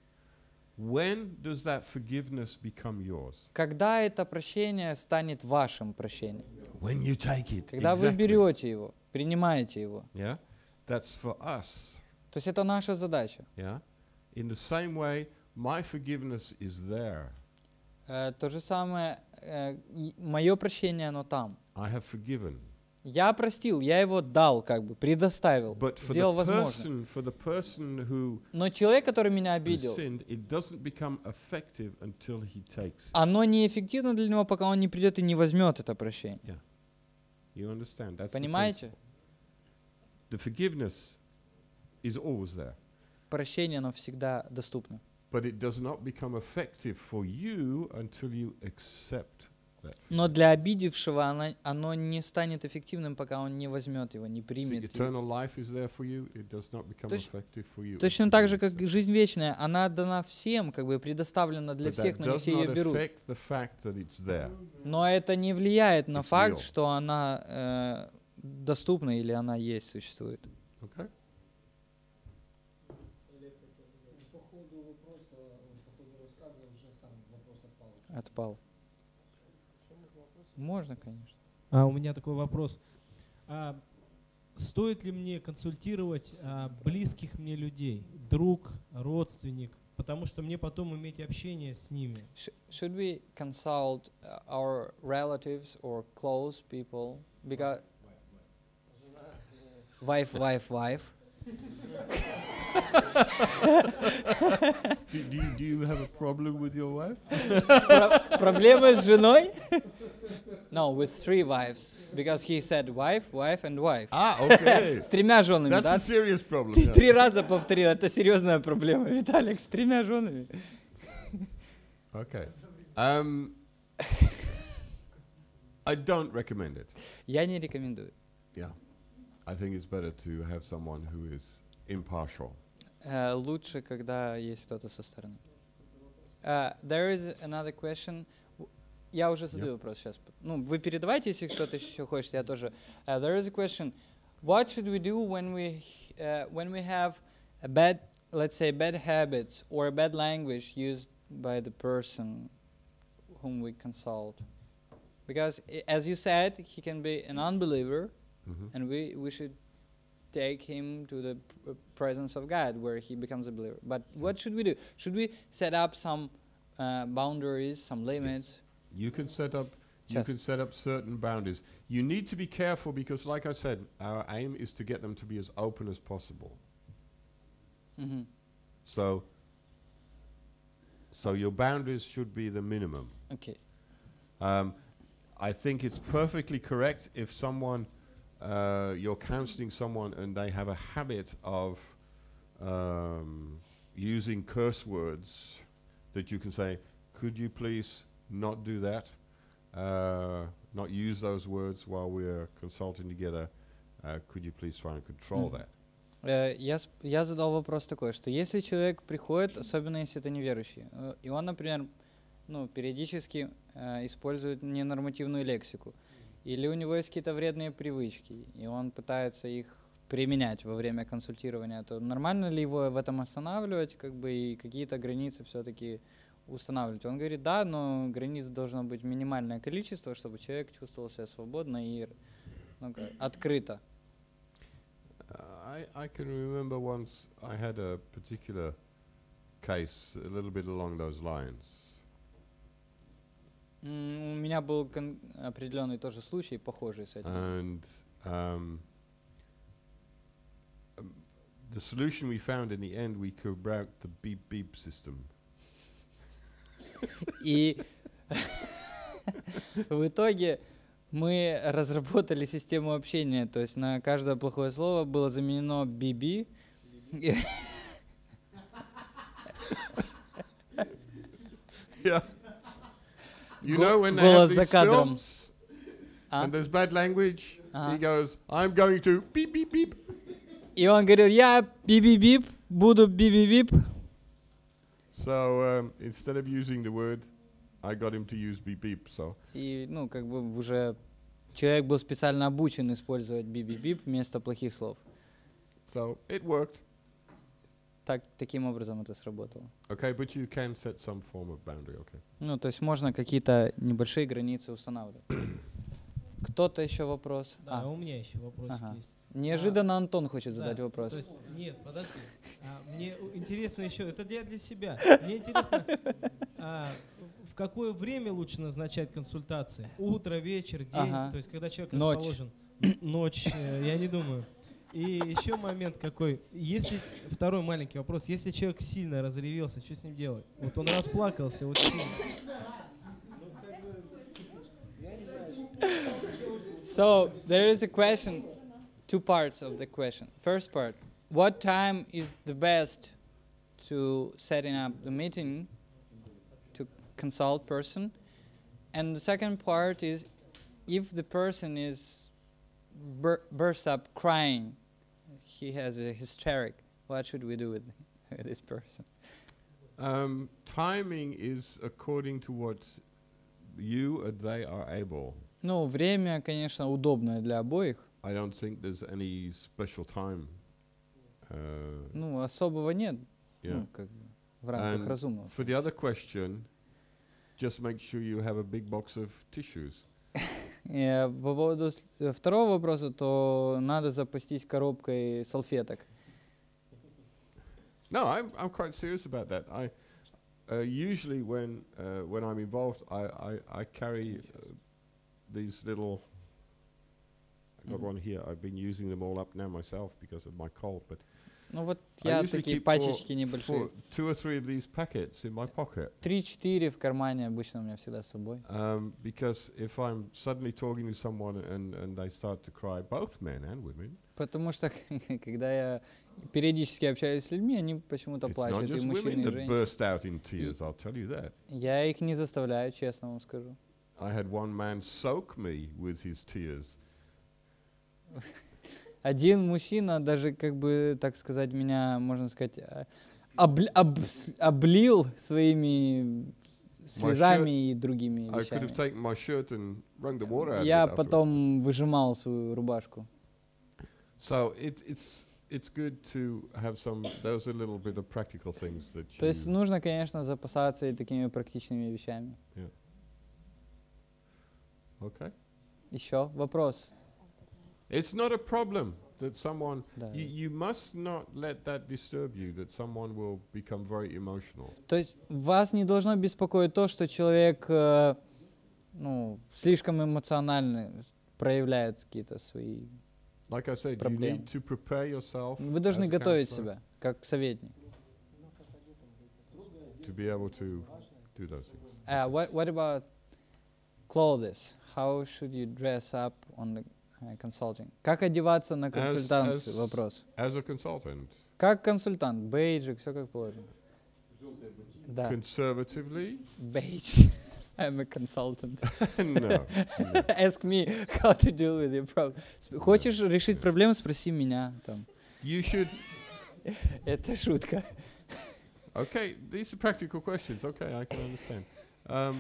When does that forgiveness become yours? Когда это прощение станет вашим прощением? When you take it. Когда вы exactly. берете его, принимаете его. Yeah? That's for us. То есть это наша задача. Yeah? In the same way, my forgiveness is there. Э, то же самое, мое прощение, оно там. I have forgiven. Я простил, я его дал, как бы, предоставил, But сделал возможным. Но человек, который меня обидел, sinned, оно неэффективно для него, пока он не придет и не возьмет это прощение. The Понимаете? The forgiveness is always there, Прощение, оно всегда доступно. But it does not become effective for you until you accept that. Но для обидевшего оно, оно не станет эффективным, пока он не возьмет его, не See, примет. его. eternal life is there for you. It does not become Точ- effective for you. Точно так же, как жизнь вечная, она дана всем, как бы предоставлена для всех, но не все ее берут. affect the fact that it's there. Но это не влияет на It's факт, real. что она э, доступна или она есть, существует. Okay? По ходу вопроса, по ходу рассказа уже сам вопрос отпал. Можно, конечно. А у меня такой вопрос. А, стоит ли мне консультировать а, близких мне людей, друг, родственник, потому что мне потом иметь общение с ними? Sh- should we consult uh, our relatives or close people? Because wife, wife, wife. Do, do, you, do you have a problem with your wife? Про- проблемы с женой? No, with three wives. Because he said wife, wife and wife. Ah, okay. С тремя женами, That's да? a serious problem. Ты yeah. три раза повторил, это серьезная проблема, Виталик, с тремя женами. Okay. Um, I don't recommend it. Я не рекомендую. Yeah. I think it's better to have someone who is impartial. Э, лучше, когда есть кто-то со стороны. Uh, there is another question. W- Я уже задаю вопрос сейчас. Ну, вы передавайте, если кто-то еще хочет, я тоже. Uh, there is a question. What should we do when we uh, when we have a bad, let's say, bad habits or a bad language used by the person whom we consult? Because, i- as you said, he can be an unbeliever, mm -hmm. and we we should take him to the presence of God, where he becomes a believer. But what should we do? Should we set up some uh, boundaries, some limits? Yes. You can set up. You can set up certain boundaries. You need to be careful because, like I said, our aim is to get them to be as open as possible. Mm -hmm. So, so your boundaries should be the minimum. Okay. Um, I think it's perfectly correct if someone uh, you're counseling someone and they have a habit of um, using curse words, that you can say, could you please not do that? Uh, not use those words while we're consulting together. Uh, could you please try and control Mm. that? Э, Я, сп- я задал вопрос такой, что если человек приходит, особенно если это неверующий, э, и он, например, ну, периодически э, использует ненормативную лексику, или у него есть какие-то вредные привычки, и он пытается их применять во время консультирования, то нормально ли его в этом останавливать, как бы, и какие-то границы все-таки устанавливать. Он говорит, да, но границ должно быть минимальное количество, чтобы человек чувствовал себя свободно и ну, как, открыто. Uh, I, I can remember once I had a particular case a little bit along those lines. У меня был кон- определенный тоже случай, похожий с этим. And um, the solution we found in the end, we could route the beep beep system. И в итоге мы разработали систему общения, то есть на каждое плохое слово было заменено биби. yeah. You Го- know when they have голос за these кадром. films А? and there's bad language, Ага. he goes, "I'm going to beep beep beep." И он говорил, я биби-бип, буду биби-бип. So um, instead of using the word, I got him to use beep beep. So И, ну, как бы уже человек был специально обучен использовать биби-бип вместо плохих слов. so it worked. Так, таким образом это сработало. Okay, but you can set some form of boundary. Okay. Ну, то есть можно какие-то небольшие границы устанавливать. Кто-то еще вопрос? Да, А, у меня еще вопросик Ага. есть. неожиданно Антон хочет задать Да, вопрос. То есть, нет, подожди. А, мне интересно еще, это я для себя. Мне интересно, а, в какое время лучше назначать консультации? Утро, вечер, день? Ага. То есть, когда человек Ночь. расположен? Ночь, э, я не думаю. И еще момент какой. Если второй маленький вопрос. Если человек сильно разревелся, что с ним делать? Вот он расплакался, вот сильно. So there is a question, two parts of the question. First part, what time is the best to setting up the meeting to consult person? And the second part is, if the person is bur- burst up crying, he has a hysteric. What should we do with this person? Um, timing is according to what you and they are able. Ну, время, конечно, удобное для обоих. I don't think there's any special time. Uh, Ну, особого нет. yeah. Ну, как бы в рамках And разумного. For the other question, just make sure you have a big box of tissues. Э, По поводу с- э, второго вопроса, то надо запастись коробкой салфеток. No, I'm, I'm quite serious about that. I uh, usually when uh, when I'm involved, I, I, I carry uh, these little. I got Mhm. one here. I've been using them all up now myself because of my cold. But Ну вот I я такие пачечки небольшие. Три-четыре в кармане обычно у меня всегда с собой. Um, because if I'm suddenly talking to someone and, and they start to cry, both men and women, Потому что когда я периодически общаюсь с людьми, они почему-то плачут, и мужчины, и женщины. Я их не заставляю, честно вам скажу. I had one man soak me with his tears. Один мужчина даже, как бы, так сказать, меня, можно сказать, э, обл- обс- облил своими слезами и другими вещами. Я потом выжимал свою рубашку. So it, it's it's good to have some. Those are a little bit of practical things that То есть нужно, конечно, запасаться и такими практичными вещами. Okay. Еще вопрос. It's not a problem that someone. Да. You, you must not let that disturb you. That someone will become very emotional. То есть вас не должно беспокоить то, что человек э, ну, слишком эмоционально проявляет какие-то свои... Like I said, you Проблем. need to prepare yourself. Вы должны готовить себя, как советник. to be able to do those things. Uh, what, what about clothes? How should you dress up on the uh, consulting? Как одеваться на консультацию? as- Вопрос. As a consultant, Как консультант? Бейджик, все как положено. Да, conservatively, бейдж. I'm a consultant. no. no. Ask me how to deal with your problem. Сп- Хочешь решить проблему, спроси меня. Там. You should. Это шутка. Okay, these are practical questions. Okay, I can understand. Um,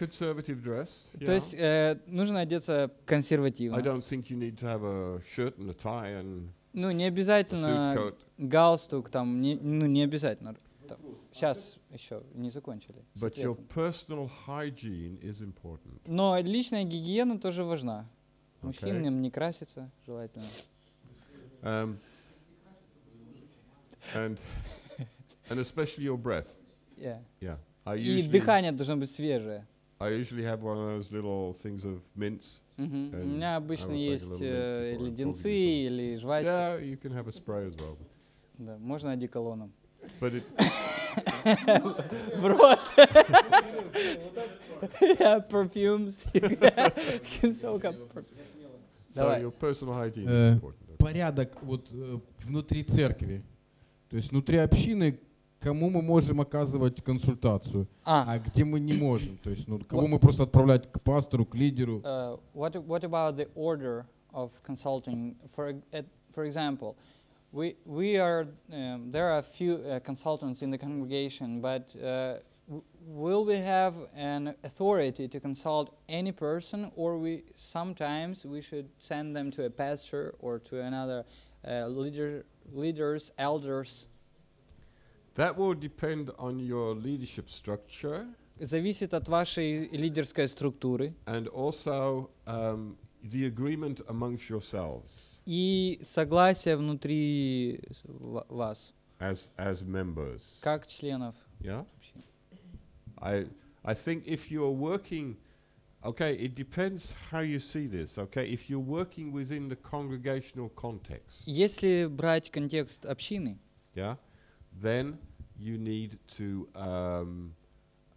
conservative dress. То есть э, нужно одеться I консервативно. don't think you need to have a shirt and a tie and Ну, не обязательно галстук, там, не, ну, не обязательно. Сейчас еще не закончили. But your personal hygiene is important. Но личная гигиена тоже важна. Okay. Мужчинам не краситься желательно. Um, and and especially your breath. Yeah. Yeah. I И дыхание должно быть свежее. I usually have one of those little things of mints. Мгм. У And меня I обычно есть э, леденцы или жвачки. Yeah, you can have a spray as well. Да, можно одеколоном. But it, В рот. Yeah, perfumes. Can soak up perfume. so Давай. your personal hygiene Uh, is important. okay? Порядок вот э, внутри церкви. То есть внутри общины, кому мы можем оказывать консультацию, А, а где мы не можем. То есть, ну, кого Вот. мы просто отправлять к пастору, к лидеру. uh, what what about the order of consulting? For e- at, for example, we we are um, there are a few uh, consultants in the congregation, but uh, w- will we have an authority to consult any person, or we sometimes we should send them to a pastor or to another uh, leader, leaders, elders? That will depend on your leadership structure Зависит от вашей лидерской структуры and also um, the agreement amongst yourselves и согласие внутри с- ва- вас, as as members. как членов Yeah. общины. I I think if you're working, okay, it depends how you see this. Okay, if you're working within the congregational context, Если брать контекст общины, yeah, then you need to um,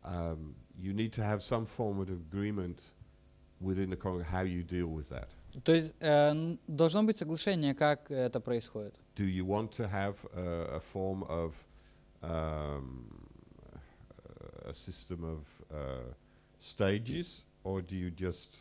um, you need to have some form of agreement within the con how you deal with that. то есть э, н- должно быть соглашение, как это происходит. Do you want to have uh, a form of um, a system of uh, stages, or do you just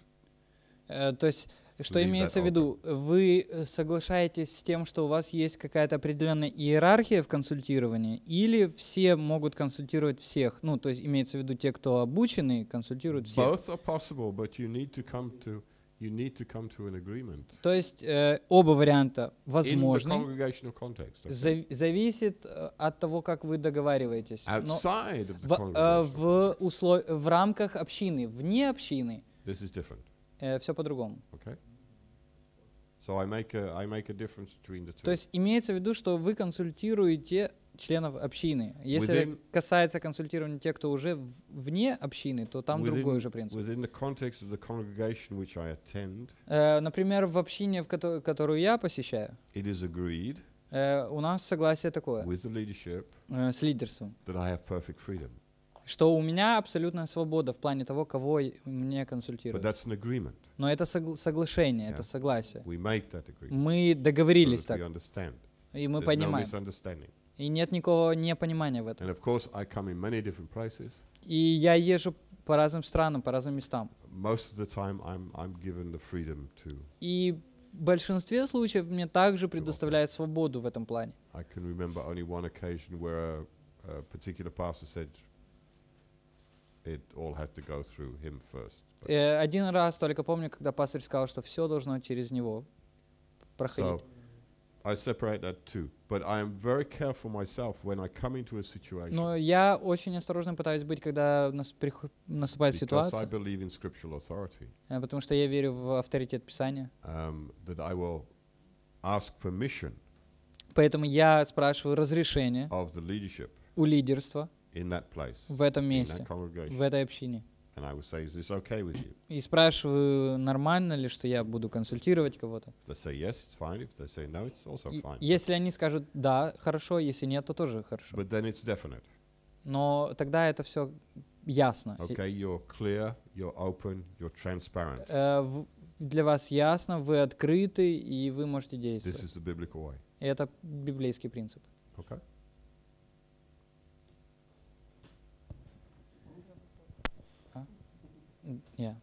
Э, то есть, что имеется в виду? Вы э, соглашаетесь с тем, что у вас есть какая-то определенная иерархия в консультировании, или все могут консультировать всех? Ну, то есть имеется в виду те, кто обучены, консультируют всех. Both are possible, but you need to come to you need to come to an agreement То есть э, оба варианта возможны. context. okay? Зав- зависит э, от того, как вы договариваетесь. Но of the в, э, в, услов... в рамках общины, вне общины, this is different. Все по-другому. Okay. So I make a I make a difference between the two. То есть имеется в виду, что вы консультируете членов общины. Если Within- касается консультирования тех, кто уже вне общины, то там другой Within- уже принцип. Within the context of the congregation which I attend, Э, например, в общине, в кото- которую я посещаю, it is agreed э, у нас согласие такое with the leadership э, с лидерством, that I have perfect freedom. Что у меня абсолютная свобода в плане того, кого мне But консультировать. that's an agreement. Но это согл- соглашение, это Yeah. согласие. We make that agreement. Мы so договорились we так, understand. и мы There's no понимаем. misunderstanding. И нет никакого непонимания в этом. And of course, I come in many different places. И я езжу по разным странам, по разным местам. Most of the time, I'm I'm given the freedom to. И в большинстве случаев мне также предоставляет свободу в этом плане. I can remember only one occasion where a, a particular pastor said it all had to go through him first. But Э, один раз только помню, когда пастор сказал, что все должно через него проходить. so I separate that too. But I am very careful myself when I come into a situation Но я очень осторожно пытаюсь быть, когда нас наступает because I ситуация, believe in scriptural authority. э, потому что я верю в авторитет Писания. Um, that I will ask permission Поэтому я спрашиваю разрешение of the leadership у лидерства в этом in месте, that congregation, в этой общине. and I will say, "Is this okay with you?" И спрашиваю, нормально ли, что я буду консультировать кого-то. If they say yes, it's fine. If they say no, it's also И fine. если они скажут да, хорошо, если нет, то тоже хорошо. But then it's definite. Но тогда это все ясно. Okay, you're clear, you're open, you're transparent. в- для вас ясно, вы открыты и вы можете This действовать. is the biblical way. И это библейский принцип. Okay. Yeah.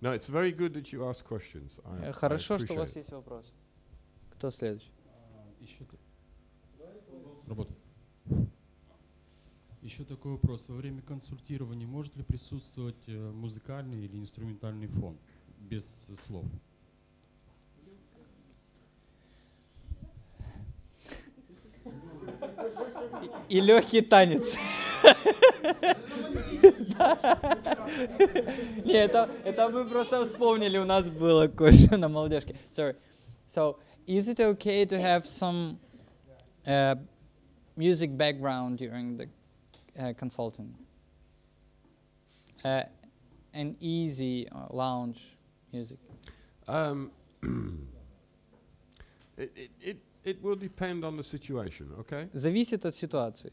No, it's very good that you ask questions. I, Э, I Хорошо, что у вас есть вопрос. Кто следующий? Еще, Работа. Еще такой вопрос. Во время консультирования может ли присутствовать э, музыкальный или инструментальный фон без э, слов? и легкий танец. Не, это, это мы просто вспомнили, у нас было кое-что на молодежке. Sorry. So, is it okay to have some uh, music background during the uh, consulting? Uh, an easy uh, lounge music. Um, it, it, it, it will depend on the situation, okay? Зависит от ситуации.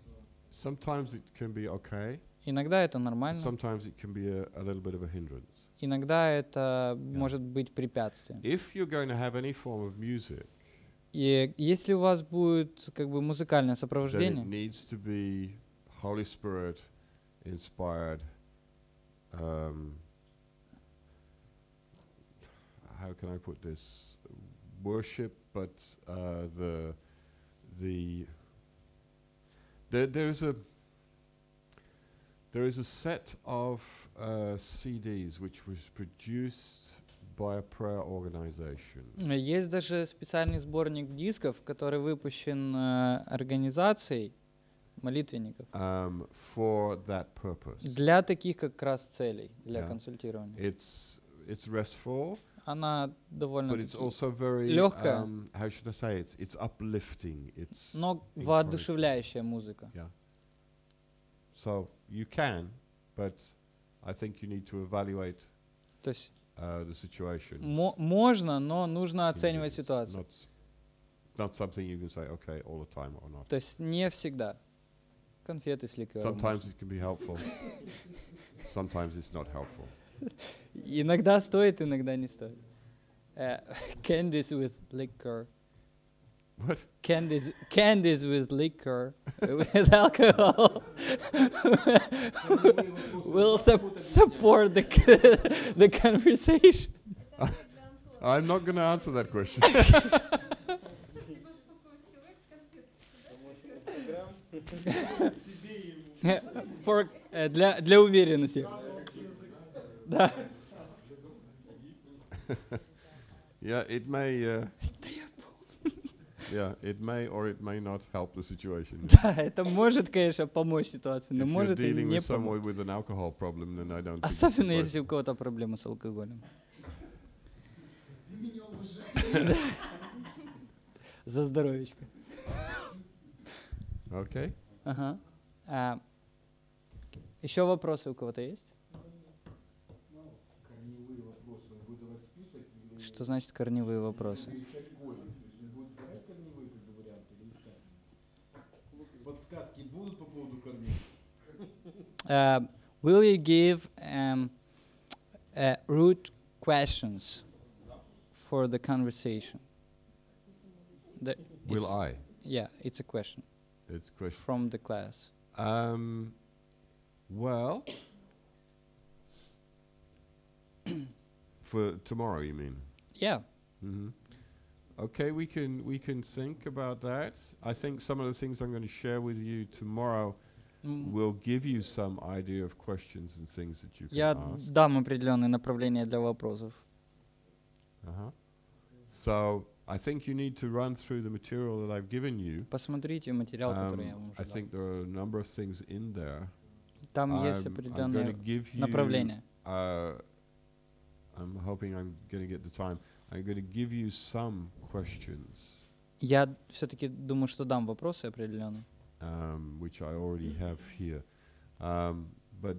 Sometimes it can be okay, Иногда это нормально, sometimes it can be a, a little bit of a hindrance. иногда это может быть препятствием. If you're going to have any form of music, И если у вас будет как бы музыкальное then it сопровождение, needs to be Holy Spirit inspired. Um, how can I put this? Worship, but uh, the the there, there's a there is a set of uh, CDs which was produced by a prayer organization. есть даже специальный сборник дисков, который выпущен э, организацией молитвенников um, for that purpose. для таких как раз целей, для Yeah. консультирования. It's it's restful, Она довольно but it's also very лёгкая. um, how should I say it? It's uplifting. It's но encouraging. воодушевляющая музыка. Yeah. So you can, but I think you need to evaluate То есть uh, the situation. мо- можно, но нужно in оценивать this. ситуацию. Not, not something you can say okay all the time or not. То есть не всегда. Конфеты с ликером. Sometimes it can be helpful. Sometimes it's not helpful. Иногда стоит, иногда не стоит. Э, candies with liquor. What? Candies, candies with liquor, with alcohol, will sup- support the, c- the conversation. I'm not going to answer that question. For, э, для, для уверенности. Да. yeah, it may. Uh, yeah, it may or it may not help the situation. Да, это может, конечно, помочь ситуации, но if you're может и dealing не with someone помочь. with an alcohol problem, then I don't. think it's Особенно advisable. если у кого-то проблемы с алкоголем. За здоровечко. Okay. Ага. А, еще вопросы у кого-то есть? Что значит корневые вопросы? Подсказки будут по поводу корней? Uh, will you give um, uh, root questions for the conversation? The- Will it's- I? Yeah, it's a question It's a question. from the class. Um, well, for tomorrow, you mean? Yeah. hmm Okay, we can we can think about that. I think some of the things I'm going to share with you tomorrow М, will give you some idea of questions and things that you can Я ask. дам определенные направления для вопросов. Uh-huh. So I think you need to run through the material that I've given you. Посмотрите материал, который я Um, вам I уже дал. think there are a number of things in there. Там есть I'm, I'm going to определенные give you направления. uh, I'm hoping I'm going to get the time. I'm going to give you some questions, Я все-таки думаю, что дам вопросы определенные. um, which I already have here. Um, but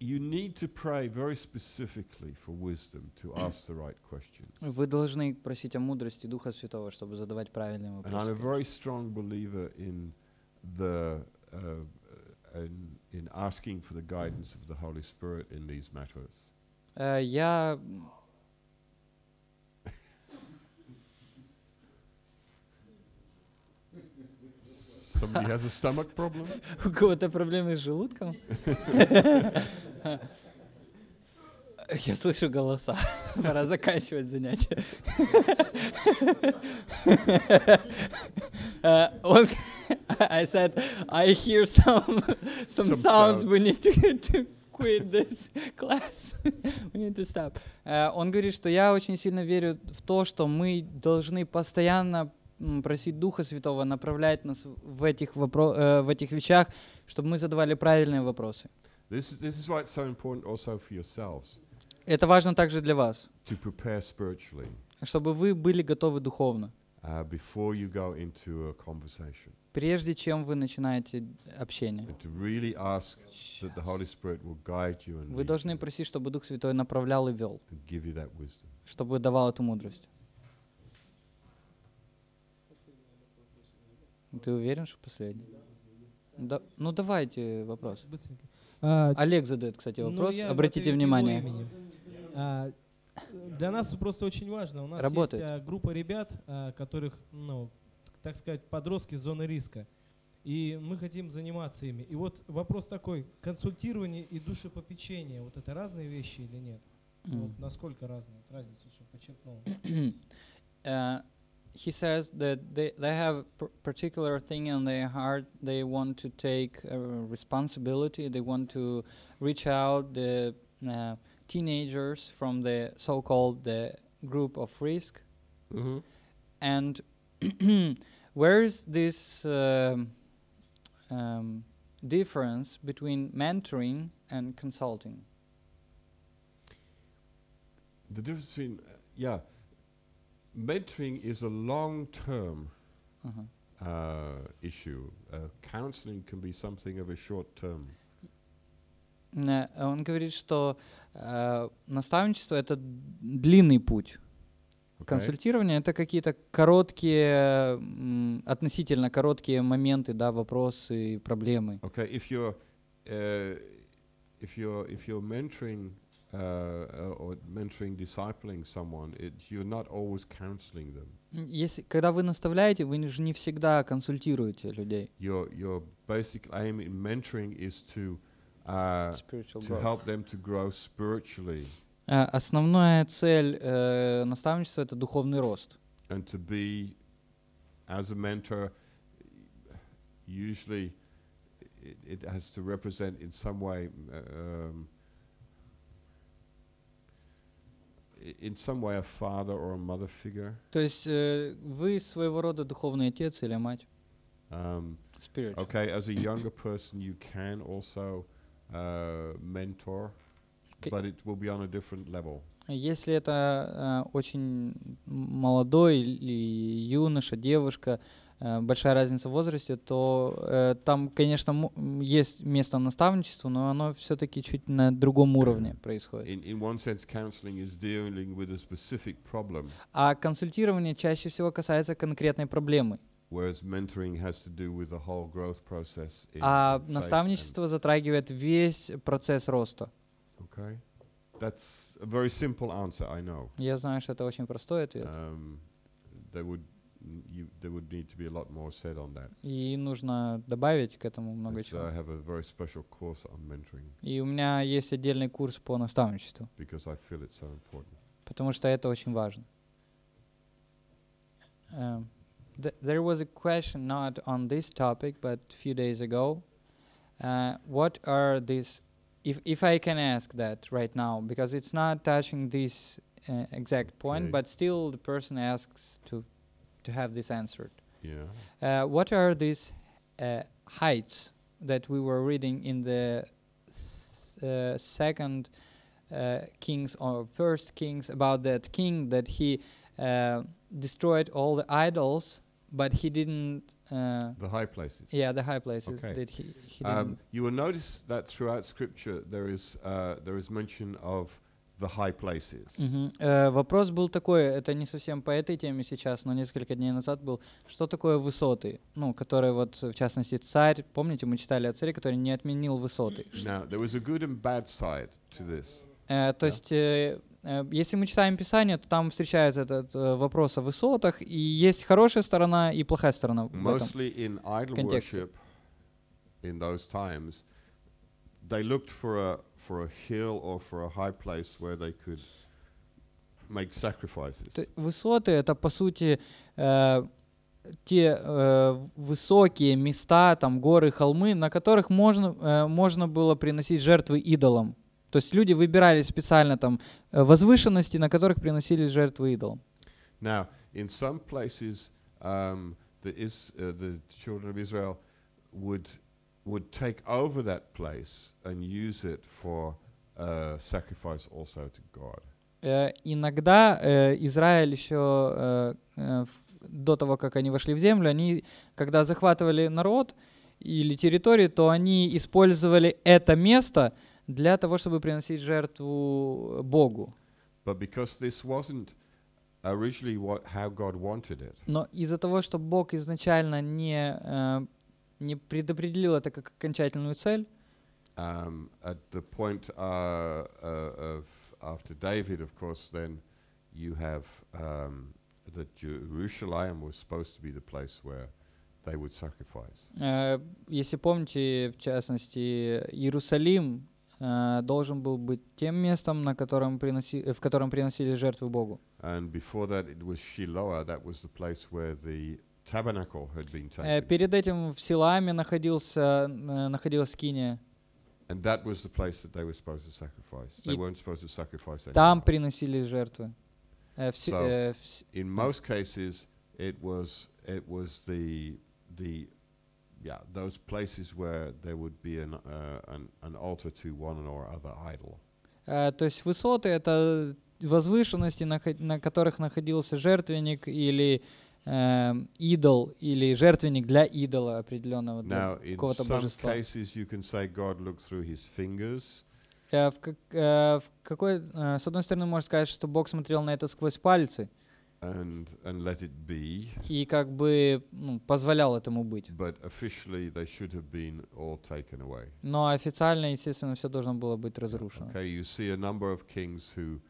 you need to pray very specifically for wisdom to ask the right questions. Вы должны просить о мудрости Духа Святого, чтобы задавать правильные And I'm a вопросы. very strong believer in the uh, uh, in, in asking for the guidance of the Holy Spirit in these matters. Э, Я Somebody has a stomach problem. у кого-то проблемы с желудком? Я слышу голоса. Пора заканчивать занятие. Э, он- I said, I hear some some Some sounds. sounds. We need to, to quit this class. We need to stop. Э, Он говорит, что я очень сильно верю в то, что мы должны постоянно просить Духа Святого направлять нас в этих, вопро- э, в этих вещах, чтобы мы задавали правильные вопросы. This, is- this is why it's so important also for yourselves Это важно также для вас, to prepare spiritually чтобы вы были готовы духовно, uh, before you go into a conversation прежде чем вы начинаете общение. and to really ask that the Holy Spirit will guide you and, Вы lead должны you просить, чтобы Дух Святой направлял и вел, and give you that wisdom. чтобы давал эту мудрость. Ты уверен, что последний? Да, ну давайте вопрос. Быстренько. А, Олег задает, кстати, ну, вопрос. я Обратите вот внимание. А, для нас просто очень важно. У нас Работает. есть а, группа ребят, а, которых, ну, так сказать, подростки зоны риска. И мы хотим заниматься ими. И вот вопрос такой, консультирование и душепопечение, вот это разные вещи или нет? Вот М. насколько разные? Вот разницу, чтобы подчеркнул. he says that they, they have a particular thing in their heart. They want to take uh, responsibility. They want to reach out the uh, teenagers from the so-called the group of risk. And where is this um, um, difference between mentoring and consulting? The difference between, uh, yeah, mentoring is a long-term Uh-huh. uh, issue. Uh, counseling can be something of a short term. Э, Он говорит, что э, наставничество это длинный путь. Okay? Консультирование это какие-то короткие, относительно короткие моменты, да, вопросы, проблемы. Okay, if you're uh, if you're if you're mentoring or mentoring, discipling someone, it, you're not always counseling them. М, Если, когда вы наставляете, вы же не всегда консультируете людей. Your your basic aim in mentoring is to uh, Spiritual to growth. help them to grow spiritually Э, Основная цель э, наставничества это духовный рост. and to be as a mentor. Usually, it, it has to represent in some way. uh, Um, in some way, a father or a mother figure. То есть э, вы своего рода духовный отец или мать. Um, Spiritual. okay, as a younger person, you can also uh, mentor, Okay. but it will be on a different level. Если это э, очень молодой или юноша, девушка, э, большая разница в возрасте, то э, там, конечно, есть место наставничеству, но оно все-таки чуть на другом уровне происходит. In, in one sense, counseling is dealing with a specific problem, А консультирование чаще всего касается конкретной проблемы, whereas mentoring has to do with the whole growth process. In, а наставничество затрагивает весь процесс роста. Okay, that's a very simple answer. I know. Я знаю, что это очень простой ответ, Um, there would you, there would need to be a lot more said on that. и нужно добавить к этому много And so чего. I have a very special course on mentoring И у меня есть отдельный курс по наставничеству, because I feel it's so important. потому что это очень важно. Um, th- there was a question not on this topic, but a few days ago. Uh, what are these? If if I can ask that right now, because it's not touching this uh, exact point, Okay. but still the person asks to to have this answered. Yeah. Uh, what are these uh, heights that we were reading in the uh, second uh, Kings or first Kings about that king that he uh, destroyed all the idols, but he didn't. Uh, The high places. yeah, the high places Okay. that he, he Um, you will notice that throughout Scripture there is uh, there is mention of the high places. Мгм. Э, вопрос был такой, это не совсем по этой теме сейчас, но несколько дней назад был, что такое высоты, ну, которые вот, в частности, царь, помните, мы читали о царе, который не отменил высоты. Ш- Now there was a good and bad side to this. Э, то есть, э, если мы читаем Писание, то там встречается этот э, вопрос о высотах, и есть хорошая сторона и плохая сторона в этом. Mostly in idol контексте. worship in those times, they looked for a for a hill or for a high place where they could make sacrifices. Высоты — это, по сути, э, те э, высокие места, там, горы, холмы, на которых можно, э, можно было приносить жертвы идолам. То есть люди выбирали специально там э, возвышенности, на которых приносили жертвы идолам. Now, in some places, um, the, is, uh, the children of Israel would, would take over that place and use it for uh, sacrifice also to God. Э, иногда э, Израиль еще э, до того, как они вошли в землю, они, когда захватывали народ или территории, то они использовали это место для того, чтобы приносить жертву Богу. But because this wasn't originally what, how God wanted it, Но из-за того, что Бог изначально не, не предопределил это как окончательную цель, um, at the point uh, uh, of after David, of course, then you have um, that Jerusalem was supposed to be the place where they would sacrifice. Э, Если помните, в частности, Иерусалим э, должен был быть тем местом, на котором приноси, э, в котором приносили жертвы Богу. And before that, it was Shiloah. That was the place where the Э, Перед этим в Силааме находился, э, находилась скиния. И Там приносили жертвы. Э, So- э, In most cases, it was it was the the yeah those places where there would be an uh, an, an altar to one or other idol. э, То есть высоты — это возвышенности, на которых находился жертвенник или эм, идол, или жертвенник для идола определенного. для какого-то божества. Э, в как- э, в какой, э, с одной стороны, можно сказать, что Бог смотрел на это сквозь пальцы and and let it be, и как бы ну, позволял этому быть. but officially they should have been all taken away. Но официально, естественно, все должно было быть разрушено. Okay, you see a number of kings who,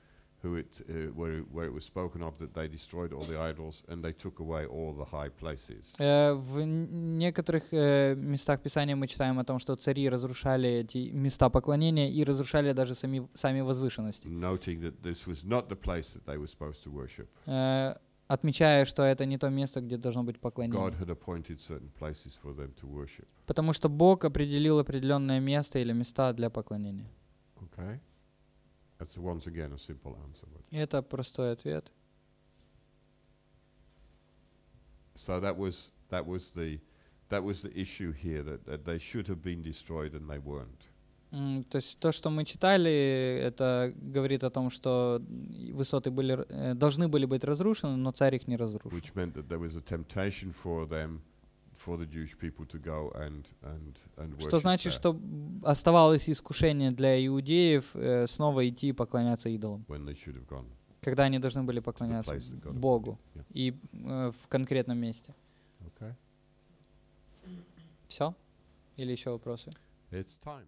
who it uh, where where it was spoken of that they destroyed all the idols and they took away all the high places. Э, В некоторых э, местах Писания мы читаем о том, что цари разрушали эти места поклонения и разрушали даже сами, сами возвышенности, noting that this was not the place that they were supposed to worship. Э, отмечая, что это не то место, где должно быть поклонение. God had appointed certain places for them to worship. Потому что Бог определил определенное место или места для поклонения. Okay? That's once again a simple answer. Это простой ответ. so that was that was the that was the issue here that, that they should have been destroyed and they weren't. То есть то, что мы читали, это говорит о том, что высоты были, э, должны были быть разрушены, но царь их не разрушил. which meant that there was a temptation for them, Что значит, что оставалось искушение для иудеев э, снова идти и поклоняться идолам, когда они должны были поклоняться Богу и э, в конкретном месте. Okay. Все? Или еще вопросы? It's time.